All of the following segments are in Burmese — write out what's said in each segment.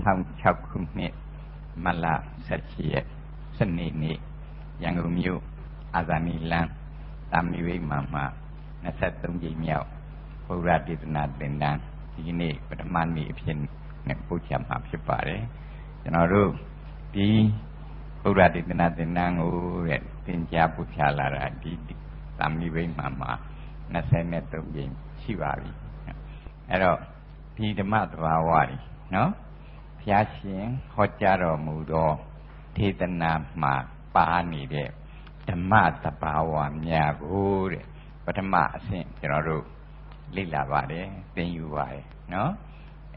2006ခုနှစ်မလ17ရက်စနေနေ့ရန်ကုန်မြို့အာဇာနည်လမ်းတာမီဝိမာန်မှာ23ကြိမ်မြောက်ဘုရားဒေသနာသင်တန်းဒီနေ့ပထမနေ့အဖြစ်နဲ့ပို့ချမှာဖြစ်ပါတယ်ကျွန်တော်တို့ဒီဘုရားဒေသနာသင်တန်းကိုတဲ့သင်ကြားပို့ချလာတာဒီတာမီဝိမာန်မှာ23ကြိမ်ရှိပါပြီအဲ့တော့ဒီဓမ္မသဘာဝတွေနော် ဘုရားရှင်ဟောကြားတော်မူသောဒေသနာမှာပါနေတဲ့ဓမ္မသဘာဝများကိုတဲ့ပထမအဆင့်ကျွန်တော်တို့လေ့လာပါတယ်သင်ယူပါတယ်နော်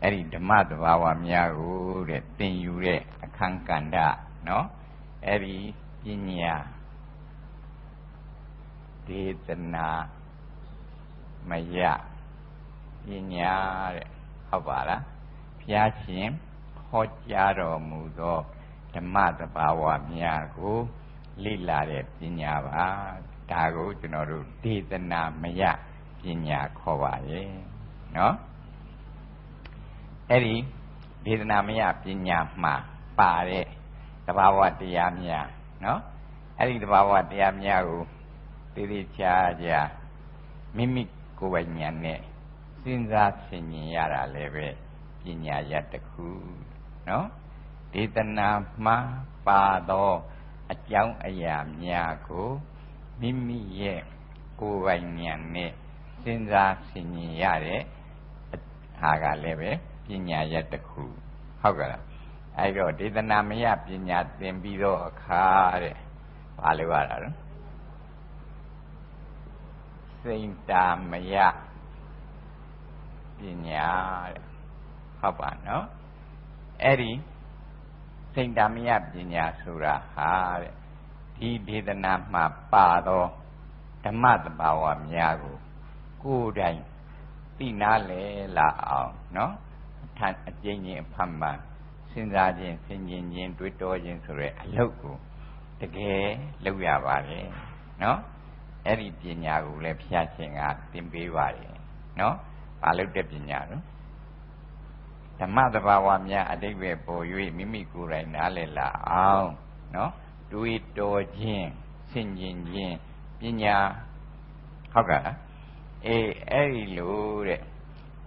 အဲ့ဒီဓမ္မသဘာဝများကိုတဲ့သင်ယူတဲ့အခန်းကဏ္ဍနော်အဲ့ဒီပညာဒေသနာမယပညာတဲ့ဟုတ်ပါလားဘုရားရှင် ဟောကြားတော်မူသောဓမ္မသဘာဝများကိုလေ့လာတဲ့ပညာပါဒါကိုကျွန်တော်တို့ဒေသနာမယပညာခေါ်ပါရဲ့နော်အဲ့ဒီဒေသနာမယပညာမှာပါတဲ့သဘာဝတရားများနော်အဲ့ဒီသဘာဝတရားများကိုသိသိချာချာမိမိကိုယ်ပိုင်ဉာဏ်နဲ့စဉ်းစားဆင်ခြင်ရတာလည်းပဲပညာရတခု နော်ဒေသနာမှာပါသောအကြောင်းအရာများကိုမိမိရဲ့ကိုယ်ပိုင်ဉာဏ်နဲ့စဉ်းစားဆင်ခြင်ရတဲ့ဟာကလည်းပဲပညာရတခုဟုတ်ကဲ့လားအဲ့တော့ဒေသနာမယပညာသင်ပြီးတော့အခါတဲ့ဘာလို့ရတာလဲစိတ်တာမယပညာတဲ့ဟုတ်ပါနော် အဲ့ဒီစိတ်ဓာမယပညာဆိုတာဟာတဲ့ဒီဒေသနာမှာပါသောဓမ္မတဘာဝများကို ကိုယ်တိုင်သိနာလဲလာအောင်နော်ထန်အကျဉ်းချင်းအဖတ်မှစဉ်းစားခြင်းဆင်ခြင်ခြင်းတွေးတောခြင်းဆိုတဲ့အလုပ်ကိုတကယ်လုပ်ရပါတယ်နော်အဲ့ဒီပညာကိုလည်းဖျားရှင်ကသင်ပေးပါတယ်နော်ဘာလို့တဲ့ပညာတော့ ဓမ္မတဘာဝများအတိတ်ပဲပေါ်၍မိမိကိုယ်တိုင်နားလည်လာအောင်နော်တွေးတော်ခြင်းဆင်ခြင်ခြင်းပညာဟုတ်ကဲ့လားအေးအဲ့ဒီလိုတဲ့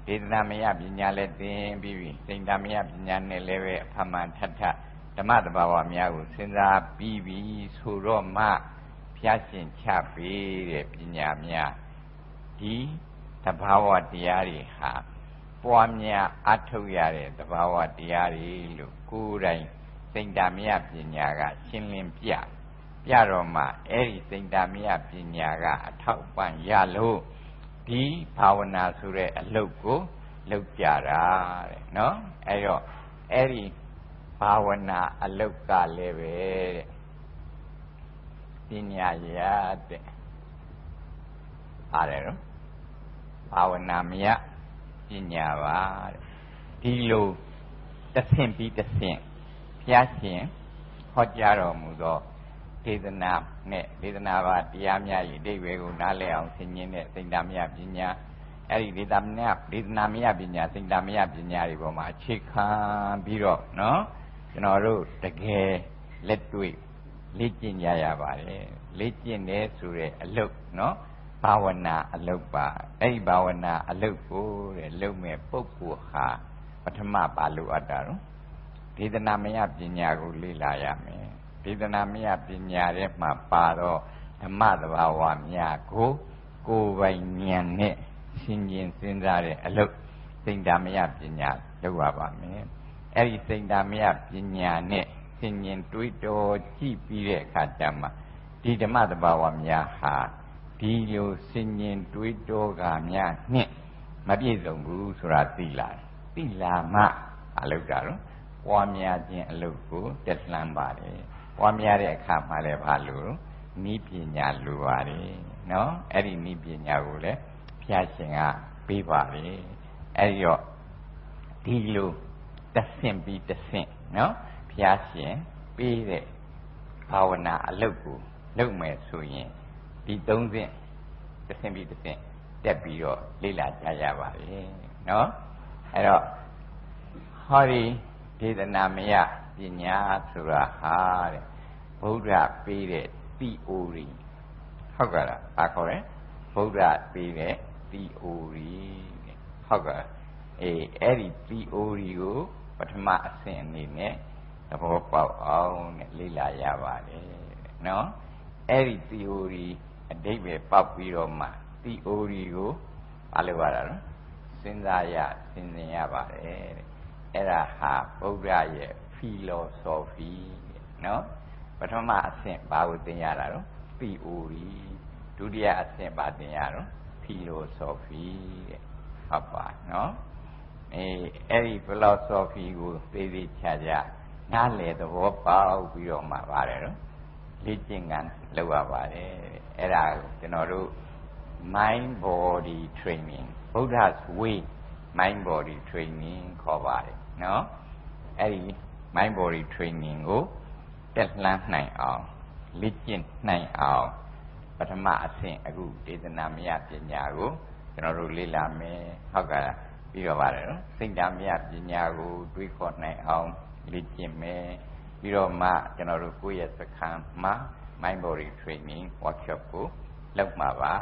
ဒေသနာမယပညာလည်းသင်ပြီးပြီစိတ်ဓာမယပညာနဲ့လည်းပဲအဖမှန်ထထဓမ္မတဘာဝများကိုစဉ်းစားပြီးပြီဆိုတော့မှဖျားရှင်ချပေးတဲ့ပညာများဒီသဘာဝတရားတွေဟာ ပွားများအထုတ်ရတဲ့သဘာဝတရားတွေလို့ကိုယ်တိုင်စိတ်ဓာမယပညာက ရှင်းလင်းပြပြတော့မှအဲ့ဒီစိတ်ဓာမယပညာကအထောက်ပံ့ရလို့ဒီဘာဝနာဆိုတဲ့အလုပ်ကိုလုပ်ကြတာတဲ့နော်အဲ့တော့အဲ့ဒီဘာဝနာအလုပ်ကလည်းပဲတဲ့ပညာရတဲ့အားတယ်နော်ဘာဝနာမယ ပညာပါတဲ့ဒီလိုတဆင့်ပြီးတဆင့်ဘုရားရှင်ဟောကြားတော်မူသောဒေသနာနဲ့ဒေသနာပါတရားများ၏အဓိပ္ပာယ်ကိုနားလည်အောင်ဆင်ခြင်တဲ့စိတ်ဓာမယပညာအဲ့ဒီဒေသမယဒေသနာမယပညာစိတ်ဓာမယပညာတွေပေါ်မှာအခြေခံပြီးတော့နော်ကျွန်တော်တို့တကယ်လက်တွေ့လေ့ကျင့်ကြရပါတယ်လေ့ကျင့်တယ်ဆိုတဲ့အလုပ်နော် ဘာဝနာအလုပ်ပါအဲ့ဒီဘာဝနာအလုပ်ကိုတဲ့လုပ်မဲ့ပုဂ္ဂိုလ်ဟာပထမပါလို့အပ်တာတော့ဒေသနာမယပညာကိုလေ့လာရမယ်ဒေသနာမယပညာထဲမှာပါတော့ဓမ္မသဘာဝများကိုကိုယ်ပိုင်ဉာဏ်နဲ့ရှင်းရင်စဉ်းစားတဲ့အလုပ်စိတ်ဓာမယပညာလုပ်ရပါမယ်အဲ့ဒီစိတ်ဓာမယပညာနဲ့ရှင်းရင်တွေးတော်ကြည့်ပြီးတဲ့အခါကျမှဒီဓမ္မသဘာဝများဟာ ဒီလိုစင်ញင်တွေးတောကများနှင့်မပြည့်စုံဘူးဆိုတာသိလာတယ်သိလာမှအလုပ်ကြတော့ပွားများခြင်းအလုပ်ကိုတက်လှမ်းပါတယ်ပွားများတဲ့အခါမှလည်းဘာလို့နီးပညာလိုပါတယ်နော်အဲ့ဒီနီးပညာကိုလည်းဖျားရှင်ကပေးပါတယ်အဲ့ဒီတော့ဒီလိုတဆင့်ပြီးတဆင့်နော်ဖျားရှင်ပေးတဲ့ဘာဝနာအလုပ်ကိုလုပ်မယ်ဆိုရင် ဒီသုံးဆင့်တစ်ဆင့်ပြီးတစ်ဆင့်တက်ပြီးတော့လေ့လာကြရပါလေနော်အဲ့တော့ဟောဒီဒေသနာမယပညာဆိုတာဟာတဲ့ဗုဒ္ဓပေးတဲ့ theory ဟုတ်ကဲ့လားဘာခေါ်လဲဗုဒ္ဓပေးတဲ့ theory တဲ့ဟုတ်ကဲ့အေးအဲ့ဒီ theory ကိုပထမအဆင့်အနေနဲ့သဘောပေါက်အောင်နဲ့လေ့လာရပါတယ်နော်အဲ့ဒီ theory အဓိပ္ပာယ်ပေါက်ပြီးတော့မှ theory ကိုဘာလို့ရတာလဲစဉ်းစားရစဉ်းစဉ်ရပါတယ်တဲ့အဲ့ဒါဟာဗုဒ္ဓရဲ့ philosophy နော်ပထမအဆင့်ဘာကိုသင်ရတာတော့ theory ဒုတိယအဆင့်ဘာသင်ရတော့ philosophy တဲ့ဟုတ်ပါနော်အဲအဲ့ဒီ philosophy ကိုသိသိချာချာနားလည်သဘောပေါက်ပြီးတော့မှပါတယ်နော် လေ့ကျင့်ကန်လုပ်ရပါတယ်အဲ့ဒါကိုကျွန်တော်တို့ mind body training Buddha's way mind body training ခေါ်ပါတယ်နော်အဲ့ဒီ mind body training ကိုတက်လှမ်းနိုင်အောင်လေ့ကျင့်နိုင်အောင်ပထမအဆင့်အခုဒေသနာမယပညာကိုကျွန်တော်တို့လေ့လာမယ်ဟုတ်ကဲ့ပြီးတော့ပါတယ်နော်စိတ်ဓာမယပညာကိုတွေးခေါ်နိုင်အောင်လေ့ကျင့်မယ် ပြီးတော့မှကျွန်တော်တို့ကိုယ့်ရဲ့စခန်းမှာ mind body training workshop ကိုလုပ်မှာပါ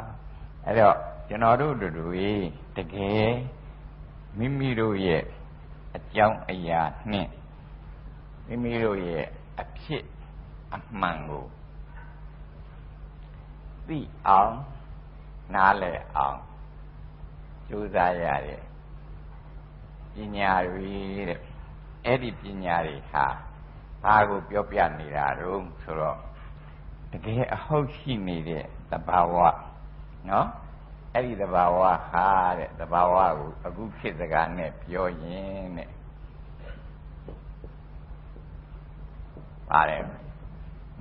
အဲ့တော့ကျွန်တော်တို့တို့တကယ်မိမိတို့ရဲ့အကြောင်းအရာနှင့်မိမိတို့ရဲ့အဖြစ်အမှန်ကိုသိအောင်နားလည်အောင်ကြိုးစားရတဲ့ပညာတွေတဲ့အဲ့ဒီပညာတွေဟာ ဘာကိုပြောပြနေတာတုံးဆိုတော့တကယ်အဟုတ်ရှိနေတဲ့သဘာဝနော်အဲ့ဒီသဘာဝဟာတဲ့သဘာဝကိုအခုဖြစ်စကားနဲ့ပြောရင်တဲ့ပါတယ်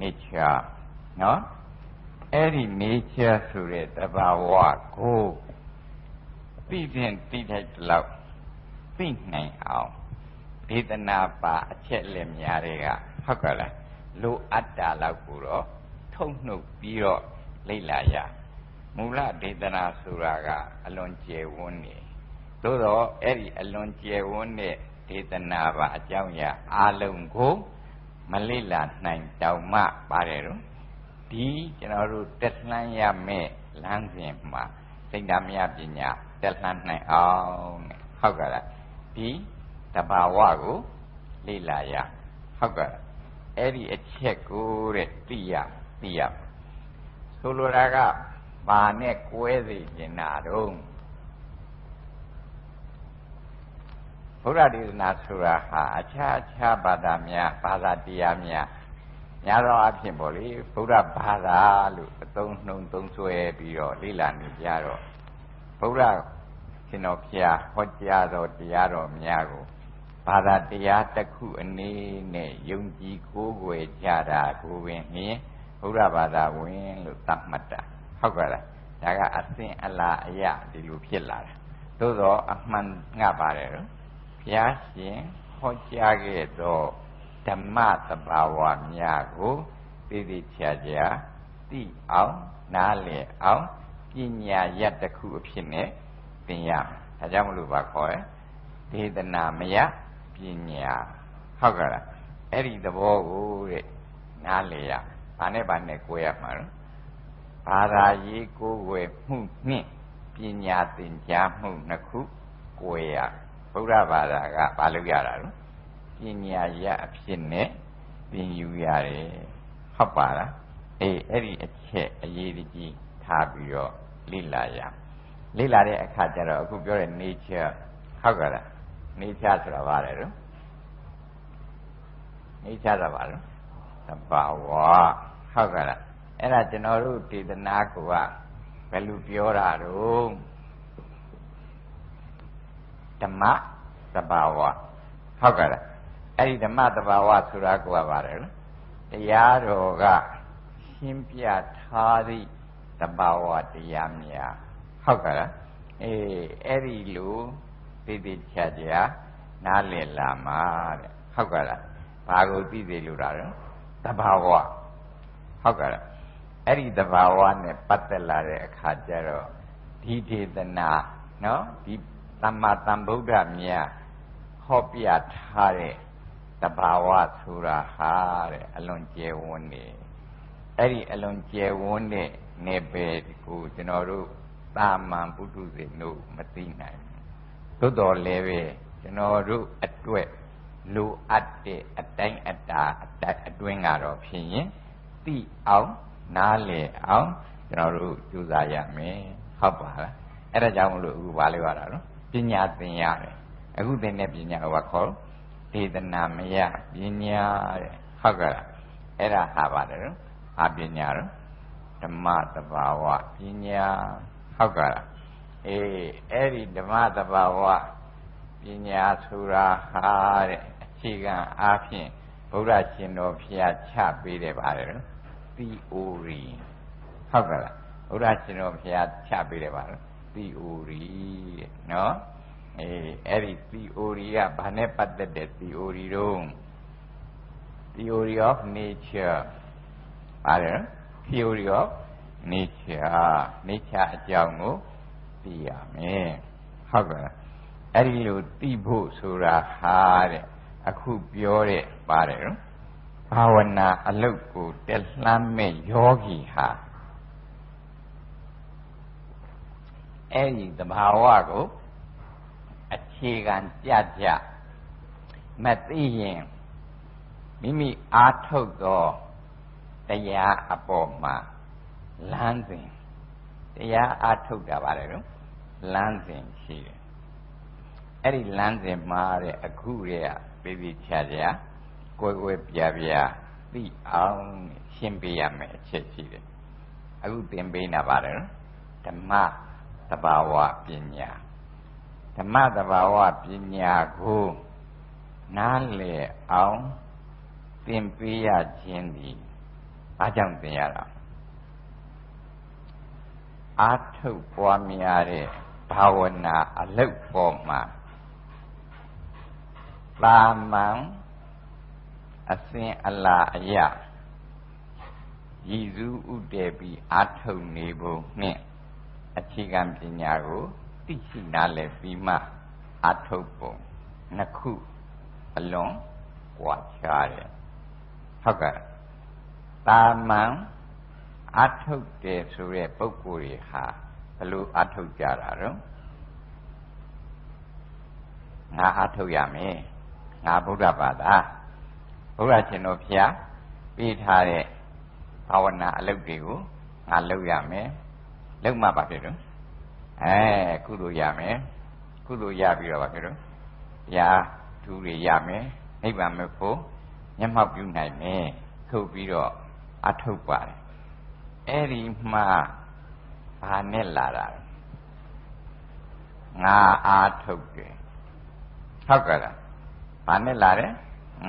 nature နော်အဲ့ဒီ nature ဆိုတဲ့သဘာဝကိုသိတဲ့သိတဲ့လောက်သိနိုင်အောင် ဒေသနာပါအချက်လက်များတွေကဟုတ်ကဲ့လားလိုအပ်တာလောက်ကိုတော့ထုတ်နှုတ်ပြီးတော့လေ့လာရမူလဒေသနာဆိုတာကအလွန်ကျယ်ဝန်းနေသို့တော့အဲ့ဒီအလွန်ကျယ်ဝန်းတဲ့ဒေသနာပါအကြောင်းအရာအလုံးကိုမလေ့လာနိုင်တောင်မှပါတယ်တော့ဒီကျွန်တော်တို့တက်လှမ်းရမယ့်လမ်းစဉ်မှာစိတ်ဓာမယပညာတက်လှမ်းနိုင်အောင်ဟုတ်ကဲ့လားဒီ တဘာဝကိုလေ့လာရဟုတ်ကဲ့အဲ့ဒီအချက်ကိုတဲ့သိရသိရဆိုလိုတာကဘာနဲ့ကွဲစေနေတာတော့ဘုရားဒေသနာဆိုတာဟာအခြားအခြားဘာသာများဘာသာတရားများများသောအားဖြင့်ပေါ့လေဗုဒ္ဓဘာသာလို့အသုံးနှုံသုံးဆွဲပြီးတော့လေ့လာနေကြတော့ဗုဒ္ဓရှင်တော်ဖျားဟောကြားတော်တရားတော်များကို ဘာသာတရားတစ်ခုအနေနဲ့ယုံကြည်ကိုးကွယ်ကြတာကိုပင်မြင်ဘုရားဘာသာဝင်လို့သတ်မှတ်တာဟုတ်ကဲ့လားဒါကအစင်အလားအယဒီလိုဖြစ်လာတာသို့တော့အမှန်ငါပါတယ်ဘုရားရှင်ဟောကြားခဲ့သောဓမ္မသဘာဝများကိုသိသိချာချာသိအောင်နားလည်အောင်ပညာရတ္တခုအဖြစ်နဲ့သင်ရဒါကြောင့်မလို့ပါခေါ်ရဒေသနာမယ ပညာဟုတ်ကဲ့လားအဲ့ဒီသဘောကိုတဲ့နားလည်ရဘာနဲ့ဘာနဲ့ကိုရမှာလဲဘာသာရေးကိုယ်ွယ်မှုနှင့်ပညာသင်ကြားမှုနှစ်ခုကိုရဗုဒ္ဓဘာသာကဘာလို့ရတာလဲပညာရအဖြစ်နဲ့သင်ယူရတယ်ဟုတ်ပါလားအေးအဲ့ဒီအချက်အရေးကြီးထားပြီးတော့လေ့လာရလေ့လာတဲ့အခါကျတော့အခုပြောတဲ့ nature ဟုတ်ကဲ့လား nature ဆိုတာဘာလဲတော့ nature ဆိုတာဘာလဲသဘာဝဟုတ်ကဲ့လားအဲ့ဒါကျွန်တော်တို့ဒေသနာကဘယ်လိုပြောတာတော့ဓမ္မသဘာဝဟုတ်ကဲ့လားအဲ့ဒီဓမ္မသဘာဝဆိုတာကပါတယ်နော်တရားတော်ကရှင်းပြထားသည့်သဘာဝတရားများဟုတ်ကဲ့လားအေးအဲ့ဒီလို သိသိချာချာနားလည်လာမှာတဲ့ဟုတ်ကဲ့လားဘာကိုသိသိလို့တာလဲသဘာဝဟုတ်ကဲ့လားအဲ့ဒီသဘာဝနဲ့ပတ်သက်လာတဲ့အခါကျတော့ဒီဒေသနာနော်ဒီသမ္မာသမ္ဗုဒ္ဓမြတ်ဟောပြထားတဲ့တဘာဝဆိုတာဟာတဲ့အလွန်ကျယ်ဝန်းနေအဲ့ဒီအလွန်ကျယ်ဝန်းတဲ့နေပယ်ကိုကျွန်တော်တို့တာမန်ပုထုဇဉ်တို့မသိနိုင်ဘူး သို့တော်လည်းပဲကျွန်တော်တို့အတွက်လိုအပ်တဲ့အတိုင်းအတာအတွင်းကတော့ဖြစ်ရင်သိအောင်နားလည်အောင်ကျွန်တော်တို့ကြိုးစားရမယ်ဟုတ်ပါလားအဲ့ဒါကြောင့်မလို့အခုပါလေးပါတော့ပညာသင်ရတယ်အခုသင်တဲ့ပညာကဘာခေါ်ဒေသနာမယပညာတဲ့ဟုတ်ကဲ့အဲ့ဒါဟာပါတယ်နော်အပညာတော့ဓမ္မတဘာဝပညာဟုတ်ကဲ့ အေးအဲ့ဒီဓမ္မတဘာဝပညာဆိုတာဟာတဲ့အခြေခံအားဖြင့်ဗုဒ္ဓရှင်တော်ဖျားချပေးတယ်ပါတယ်နော် theory ဟုတ်ကဲ့လားဘုရားရှင်တော်ဘုရားချပေးတယ်ပါနော် theory တဲ့နော်အေးအဲ့ဒီ theory ကဘာနဲ့ပတ်သက်တဲ့ theory တော့ theory of nature ပါတယ်နော် theory of nature nature အကြောင်းကို သိရမယ်ဟုတ်ကဲ့အဲ့ဒီလိုသိဖို့ဆိုတာဟာတဲ့အခုပြောတဲ့ပါတယ်နော်ဘာဝနာအလုတ်ကိုတက်လှမ်းမဲ့ယောဂီဟာအဲ့ဒီသဘာဝကိုအခြေခံကြကြမသိရင်မိမိအားထုတ်သောတရားအပေါ်မှာလမ်းစဉ်တရားအားထုတ်တာပါလေနော် လမ်းစဉ်ရှိတယ်အဲ့ဒီလမ်းစဉ်မှာတဲ့အခုရေကပြပြချာချာကိုယ်ကိုယ်ပြပြသိအောင်ရှင်းပြရမယ်အချက်ရှိတယ်အခုသင်ပေးနေပါတယ်နော်ဓမ္မသဘာဝပညာဓမ္မသဘာဝပညာကိုနားလည်အောင်သင်ပေးရခြင်းဒီဘာကြောင့်သင်ရတာအာထုတ်ပွားများတဲ့ ဘာဝနာအလုတ်ပေါ်မှာတာမန်အစဉ်အလာအယရည်စူးဥတည်ပြီးအာထုတ်နေဖို့နှင့်အခြေခံပညာကိုသိရှိနားလည်ပြီးမှအာထုတ်ပုံနှစ်ခုအလွန်ကွာခြားတယ်ဟုတ်ကဲ့တာမန်အာထုတ်တယ်ဆိုတဲ့ပုဂ္ဂိုလ်တွေဟာ ဘယ်လိုအာထုတ်ကြတာတော့ငါအာထုတ်ရမယ်ငါဗုဒ္ဓဘာသာဘုရားရှင်တော်ဖျားပေးထားတဲ့ဘာဝနာအလုပ်တွေကိုငါလုပ်ရမယ်လုပ်မှပါဖြစ်တော့အဲကုသိုလ်ရမယ်ကုသိုလ်ရပြီးတော့ပါဖြစ်တော့ဗျာသူတွေရမယ်နိဗ္ဗာန်မဖို့မျက်မှောက်ပြုနိုင်မယ်ထုတ်ပြီးတော့အထုတ်ပါတယ်အဲ့ဒီမှ ဘာနဲ့လာတာငါအာထုတ်တယ်ဟုတ်ကဲ့လားဘာနဲ့လာတယ်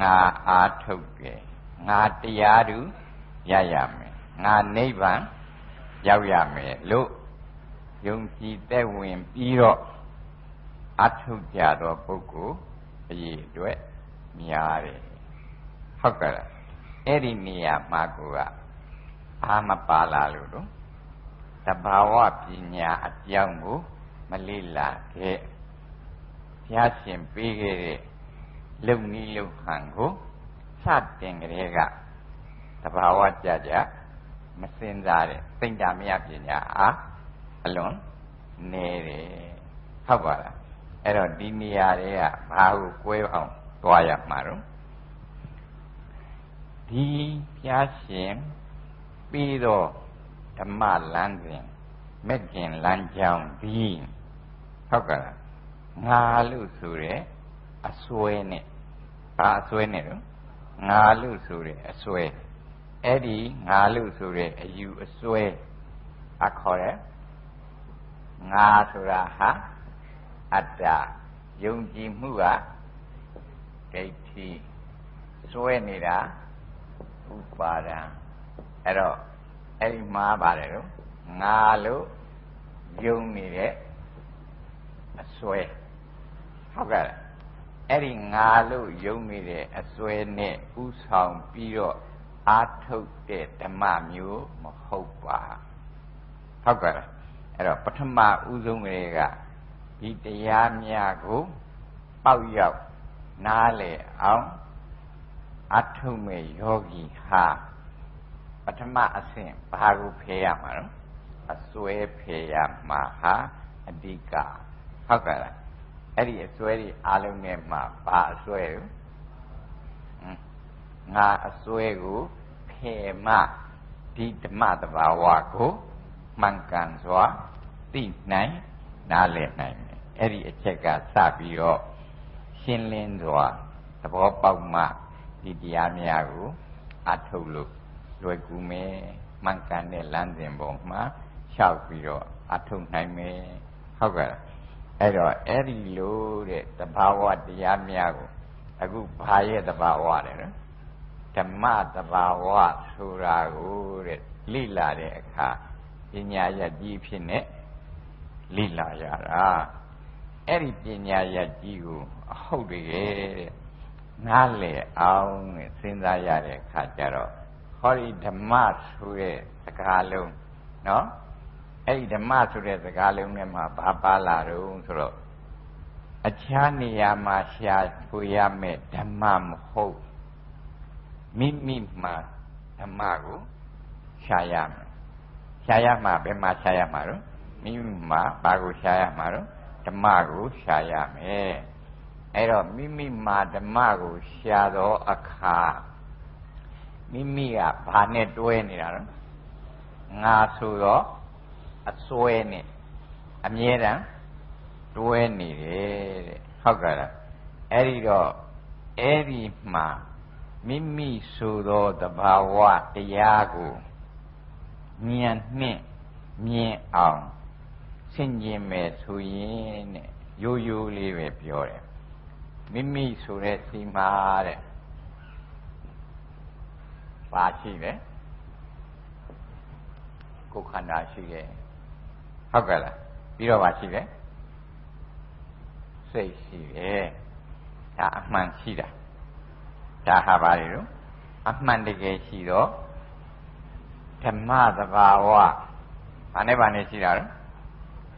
ငါအာထုတ်တယ်ငါတရားသူရရမယ်ငါနိဗ္ဗာန်ရောက်ရမယ်လို့ယုံကြည်သက်ဝင်ပြီးတော့အထုတ်ကြသောပုဂ္ဂိုလ်အရေးအတွက်များတယ်ဟုတ်ကဲ့လားအဲ့ဒီနေရာမှာကိုကအာမပါလာလို့တော့ တဘာဝပညာအကြောင်းကိုမလေ့လာခဲ့ဘုရားရှင်ပေးခဲ့တဲ့လုံနီးလုံဟန်ကိုစတင်ကြတဲ့ကတဘာဝကြကြမစင်စားတဲ့သိဉ္ဇာမယပညာအားအလွန်နေတယ်ဟုတ်ပါလားအဲ့တော့ဒီနေရာတွေကဘာကိုကွဲအောင်သွားရမှာတော့ဒီဖျားရှင်ပြီးတော့ ဓမ္မလမ်းစဉ်မက်ကျင်လမ်းကြောင်းဒီဟုတ်ကဲ့ငါလို့ဆိုရဲအစွဲနဲ့ဘာအစွဲနဲ့တော့ငါလို့ဆိုရဲအစွဲအဲ့ဒီငါလို့ဆိုရဲအယူအစွဲအခေါ်ရဲငါဆိုတာဟာအတ္တယုံကြည်မှုကဒိဋ္ဌိစွဲနေတာဥပါဒံအဲ့တော့ အဲ့ဒီမှာပါတယ်တော့ငါလို့ယုံနေတဲ့အစွဲဟုတ်ကဲ့အဲ့ဒီငါလို့ယုံနေတဲ့အစွဲနဲ့ဥဆောင်ပြီးတော့အာထုတ်တဲ့ဓမ္မမျိုးမဟုတ်ပါဟုတ်ကဲ့အဲ့တော့ပထမဦးဆုံးကလေးကဒီတရားများကိုပေါက်ရောက်နားလေအောင်အထုမဲ့ယောဂီဟာ ပထမအဆင့်ဘာကိုဖယ်ရမှာတော့အစွဲဖယ်ရမှာဟာအဓိကဟုတ်ကဲ့လားအဲ့ဒီအစွဲဒီအလုံးနဲ့မှာဘာအစွဲရောငါအစွဲကိုဖယ်မှဒီဓမ္မတဘာဝကိုမှန်ကန်စွာသိနိုင်နားလည်နိုင်တယ်အဲ့ဒီအချက်ကစပြီးတော့ရှင်းလင်းစွာသဘောပေါက်မှဒီတရားများကိုအထုတ်လို့ လွယ်ကူမယ်မှန်ကန်တဲ့လမ်းစဉ်ပေါ်မှာလျှောက်ပြီးတော့အထုတ်နိုင်မယ်ဟုတ်ကဲ့အဲ့တော့အဲ့ဒီလိုတဲ့တဘာဝတရားများကိုအခုဘာရဲ့တဘာဝလဲနော်ဓမ္မတဘာဝဆိုတာကိုတဲ့လိလာတဲ့အခါပညာရကြီးဖြစ်နေလိလာရတာအဲ့ဒီပညာရကြီးကိုအဟုတ်တကယ်တဲ့နားလေအောင်နဲ့စဉ်းစားရတဲ့အခါကျတော့ဟော ဒီဓမ္မဆိုတဲ့စကားလုံးနော်အဲ့ဒီဓမ္မဆိုတဲ့စကားလုံးနဲ့မှဘာပါလာတော့ဆိုတော့အခြားနေရာမှာရှာဖွေရမယ်ဓမ္မမဟုတ်မိမိမှဓမ္မကိုရှာရမယ်ရှာရမှာဘယ်မှာရှာရမှာတော့မိမိမှဘာကိုရှာရမှာတော့ဓမ္မကိုရှာရမယ်အဲ့တော့မိမိမှာဓမ္မကိုရှာတော့အခါ မိမိကဘာနဲ့တွဲနေတာတော့ငါဆိုတော့အစွဲနဲ့အမြဲတမ်းတွဲနေတယ်တဲ့ဟုတ်ကဲ့လားအဲ့ဒီတော့အဲ့ဒီမှာမိမိဆိုသောတဘာဝတရားကိုဉာဏ်နှင့်မြင်အောင်ဆင်ခြင်မယ်ဆိုရင်တဲ့ရိုးရိုးလေးပဲပြောတယ်မိမိဆိုတဲ့စီမာတဲ့ ပါရှိတယ်ကိုယ်ခန္ဓာရှိတယ်ဟုတ်ကဲ့လားပြီးတော့ပါရှိတယ်စိတ်ရှိတယ်ဒါအမှန်ရှိတာဒါဟာပါလေတော့အမှန်တကယ်ရှိတော့ဓမ္မသဘာဝဘာနဲ့ဘာနဲ့ရှိတာတော့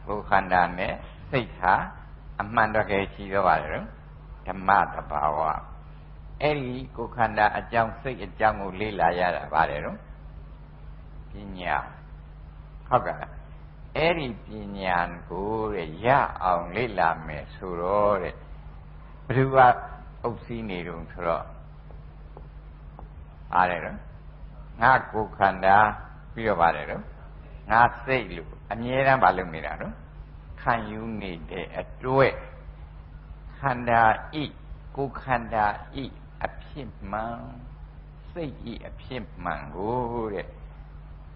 ကိုယ်ခန္ဓာနဲ့စိတ်ဟာအမှန်တကယ်ရှိတော့ပါလေတော့ဓမ္မသဘာဝ အဲ့ဒီကိုယ်ခန္ဓာအကြောင်းစိတ်အကြောင်းကိုလေ့လာရတာဗါတယ်နော်ပညာဟုတ်ကဲ့အဲ့ဒီပညာကိုတဲ့ရအောင်လေ့လာမယ်ဆိုတော့တဲ့ဘယ်သူကအုပ်စီးနေတုံဆိုတော့အားတယ်နော်ငါကိုယ်ခန္ဓာပြီးတော့ပါတယ်နော်ငါစိတ်လို့အမြဲတမ်းမလုပ်နေတာနော်ခံယူနေတဲ့အတွေ့ခန္ဓာဤကိုယ်ခန္ဓာဤအ ဖြစ်မှန်စိတ်ဤအဖြစ်မှန်ကိုတဲ့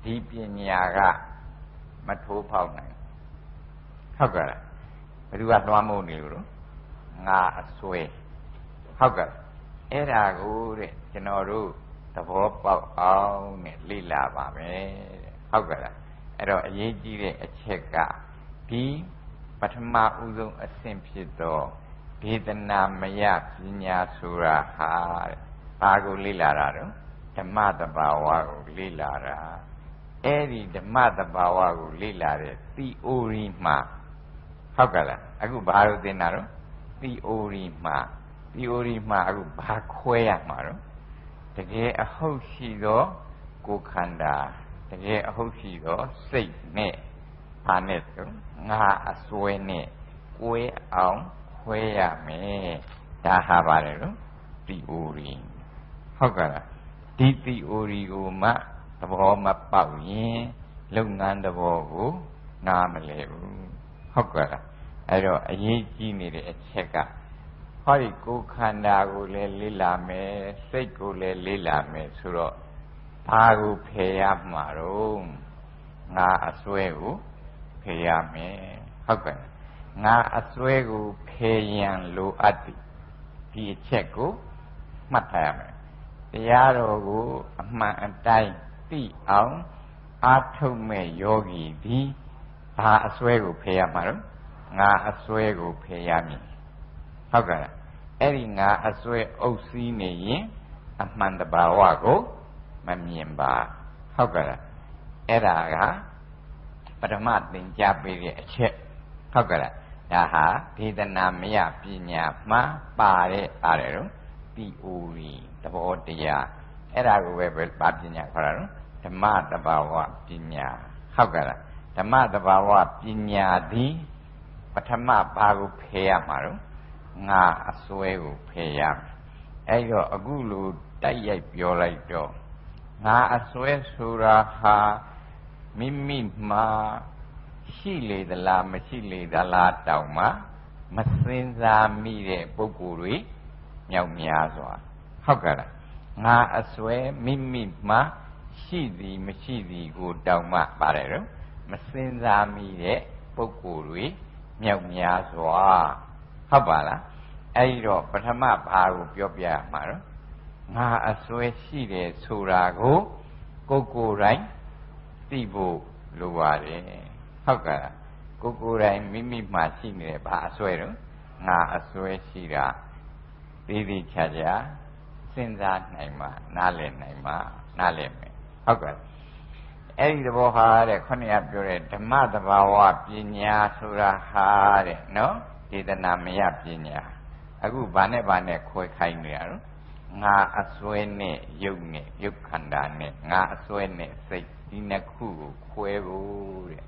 ဒီပညာကမထိုးဖောက်နိုင်ဟုတ်ကဲ့လားဘယ်သူကလွှမ်းမိုးနေလို့တော့ငါအစွဲဟုတ်ကဲ့အဲ့ဒါကိုတဲ့ကျွန်တော်တို့သဘောပေါက်အောင်နဲ့လေ့လာပါမယ်တဲ့ဟုတ်ကဲ့လားအဲ့တော့အရေးကြီးတဲ့အချက်ကဒီပထမဦးဆုံးအဆင့်ဖြစ်သော ဒေသနာမယပညာဆိုတာဟာတဲ့ဘာကိုလေ့လာတာတော့ဓမ္မတဘာဝကိုလေ့လာတာအဲ့ဒီဓမ္မတဘာဝကိုလေ့လာတဲ့ theory မှာဟုတ်ကဲ့လားအခုဘာလို့သင်တာတော့ theory မှာ theory မှာအခုဘာခွဲရမှာတော့တကယ်အဟုတ်ရှိသောကိုယ်ခန္ဓာတကယ်အဟုတ်ရှိသောစိတ်နဲ့ဘာနဲ့ဆိုငါအစွဲနဲ့ကိုယ်အောင် ခွဲရမယ်ဒါဟာပါတယ်လို့ theory ဟုတ်ကဲ့လားဒီ theory ကိုမှသဘောမပေါက်ရင်လုပ်ငန်းသဘောကိုနားမလဲဘူးဟုတ်ကဲ့လားအဲ့တော့အရေးကြီးနေတဲ့အချက်ကဟောဒီကိုယ်ခန္ဓာကိုလည်းလေ့လာမယ်စိတ်ကိုလည်းလေ့လာမယ်ဆိုတော့ဘာကိုဖယ်ရမှာတော့ငါအစွဲကိုဖယ်ရမယ်ဟုတ်ကဲ့ ငါအစွဲကိုဖယ်ရန်လိုအပ်သည်ဒီအချက်ကိုမှတ်ထားရမယ်တရားတော်ကိုအမှန်အတိုင်းသိအောင်အာထုတ်မဲ့ယောဂီဒီဘာအစွဲကိုဖယ်ရမှာတော့ငါအစွဲကိုဖယ်ရမည်ဟုတ်ကဲ့အဲ့ဒီငါအစွဲအုပ်စီးနေရင်အမှန်တဘာဝကိုမမြင်ပါဟုတ်ကဲ့အဲ့ဒါကပထမသင်ကြားပေးတဲ့အချက်ဟုတ်ကဲ့ ဒါဟာဒေသနာမယပညာမှပါတဲ့အားတယ်တော့တိအိုရီသဘောတရားအဲ့ဒါကိုပဲဗာပညာခေါ်တာနော်ဓမ္မတဘာဝပညာဟုတ်ကဲ့လားဓမ္မတဘာဝပညာသည်ပထမဘာကိုဖယ်ရမှာတော့ငါအစွဲကိုဖယ်ရမယ်အဲ့တော့အခုလိုတိုက်ရိုက်ပြောလိုက်တော့ငါအစွဲဆိုတာဟာမိမိမှာ ရှိလေသလားမရှိလေသလားတောင်မှမစင်စားမိတဲ့ပုဂ္ဂိုလ်တွေမြောက်များစွာဟုတ်ကဲ့လားငါအစွဲမိမိမှာရှိသည်မရှိသည်ကိုတောင်မှပါတယ်တော့မစင်စားမိတဲ့ပုဂ္ဂိုလ်တွေမြောက်များစွာဟုတ်ပါလားအဲဒီတော့ပထမဘာကိုပြောပြရမှာတော့ငါအစွဲရှိတယ်ဆိုတာကိုကိုယ်ကိုယ်တိုင်သိဖို့လိုပါတယ် ဟုတ်ကဲ့ကိုယ်ကိုယ်တိုင်မိမိမှရှိနေတယ်ဘာအစွဲတော့ငါအစွဲရှိတာသေးသေးချာချာစဉ်းစားနိုင်မှနားလည်နိုင်မှနားလည်မယ်ဟုတ်ကဲ့အဲ့ဒီသဘောဟာတဲ့ခொနည်းပြောတဲ့ဓမ္မသဘာဝပညာဆိုတာဟာတဲ့နော်ဒေသနာမယပညာအခုဘာနဲ့ဘာနဲ့ခွဲခိုင်းနေရတော့ငါအစွဲနဲ့ယုတ်နဲ့ယုတ်ခန္ဓာနဲ့ငါအစွဲနဲ့စိတ်ဒီနှစ်ခုကိုခွဲဖို့တဲ့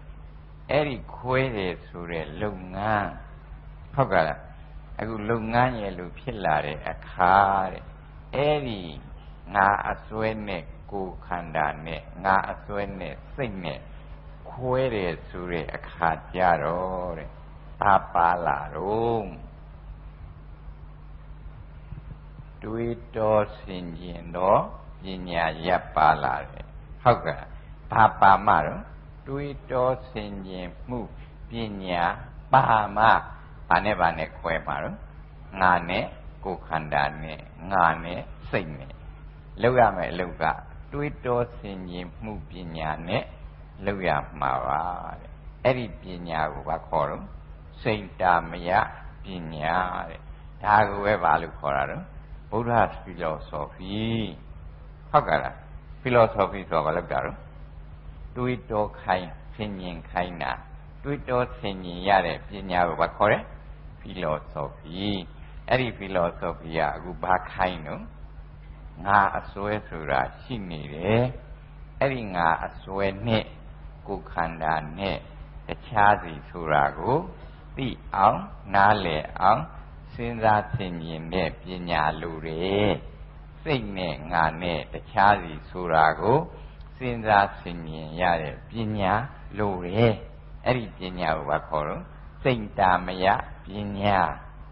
အဲ့ဒီခွဲတယ်ဆိုတဲ့လုပ်ငန်းဟုတ်ကဲ့လားအခုလုပ်ငန်းရဲ့လို့ဖြစ်လာတဲ့အခါတဲ့အဲ့ဒီငါအစွဲနဲ့ကိုယ်ခန္ဓာနဲ့ငါအစွဲနဲ့စိတ်နဲ့ခွဲတယ်ဆိုတဲ့အခါကြတော့တဲ့ဘာပါလာတော့တွေးတော်ဆင်ကျင်တော့ပညာရပ်ပါလာတယ်ဟုတ်ကဲ့ဘာပါမတော့ တွေးတော်ဆင်ကျင်မှုပညာပါမဘာနဲ့ဘာနဲ့ခွဲမှာတော့ငါနဲ့ကိုယ်ခန္ဓာနဲ့ငါနဲ့စိတ်နဲ့လောက်ရမယ်အလုပ်ကတွေးတောဆင်ခြင်မှုပညာနဲ့လောက်ရမှာပါတဲ့အဲ့ဒီပညာကိုကခေါ်တော့စိတ်တာမယပညာတဲ့ဒါကိုပဲဘာလို့ခေါ်တာတော့ဗုဒ္ဓဖီလောဆိုဖီဟုတ်ကဲ့လားဖီလောဆိုဖီဆိုတော့လောက်တာ တော့တွေးတောခိုင်းဆင်ခြင်ခိုင်းတာတွေးတောဆင်ခြင်ရတဲ့ပညာကိုဘာခေါ်လဲဖီလောဆိုဖီအဲ့ဒီဖီလောဆိုဖီကအခုဘာခိုင်းနော်ငါအစွဲဆိုတာရှိနေတယ်အဲ့ဒီငါအစွဲနဲ့ကိုယ်ခန္ဓာနဲ့တခြားစီဆိုတာကိုသိအောင်နားလည်အောင်စဉ်းစားဆင်ခြင်တဲ့ပညာလူတွေစိတ်နဲ့ငါနဲ့တခြားစီဆိုတာကို စဉ်းစားဆင်ခြင်ရတဲ့ပညာလူတွေအဲ့ဒီပညာကိုဘာခေါ်တော့စိတ်တာမယပညာ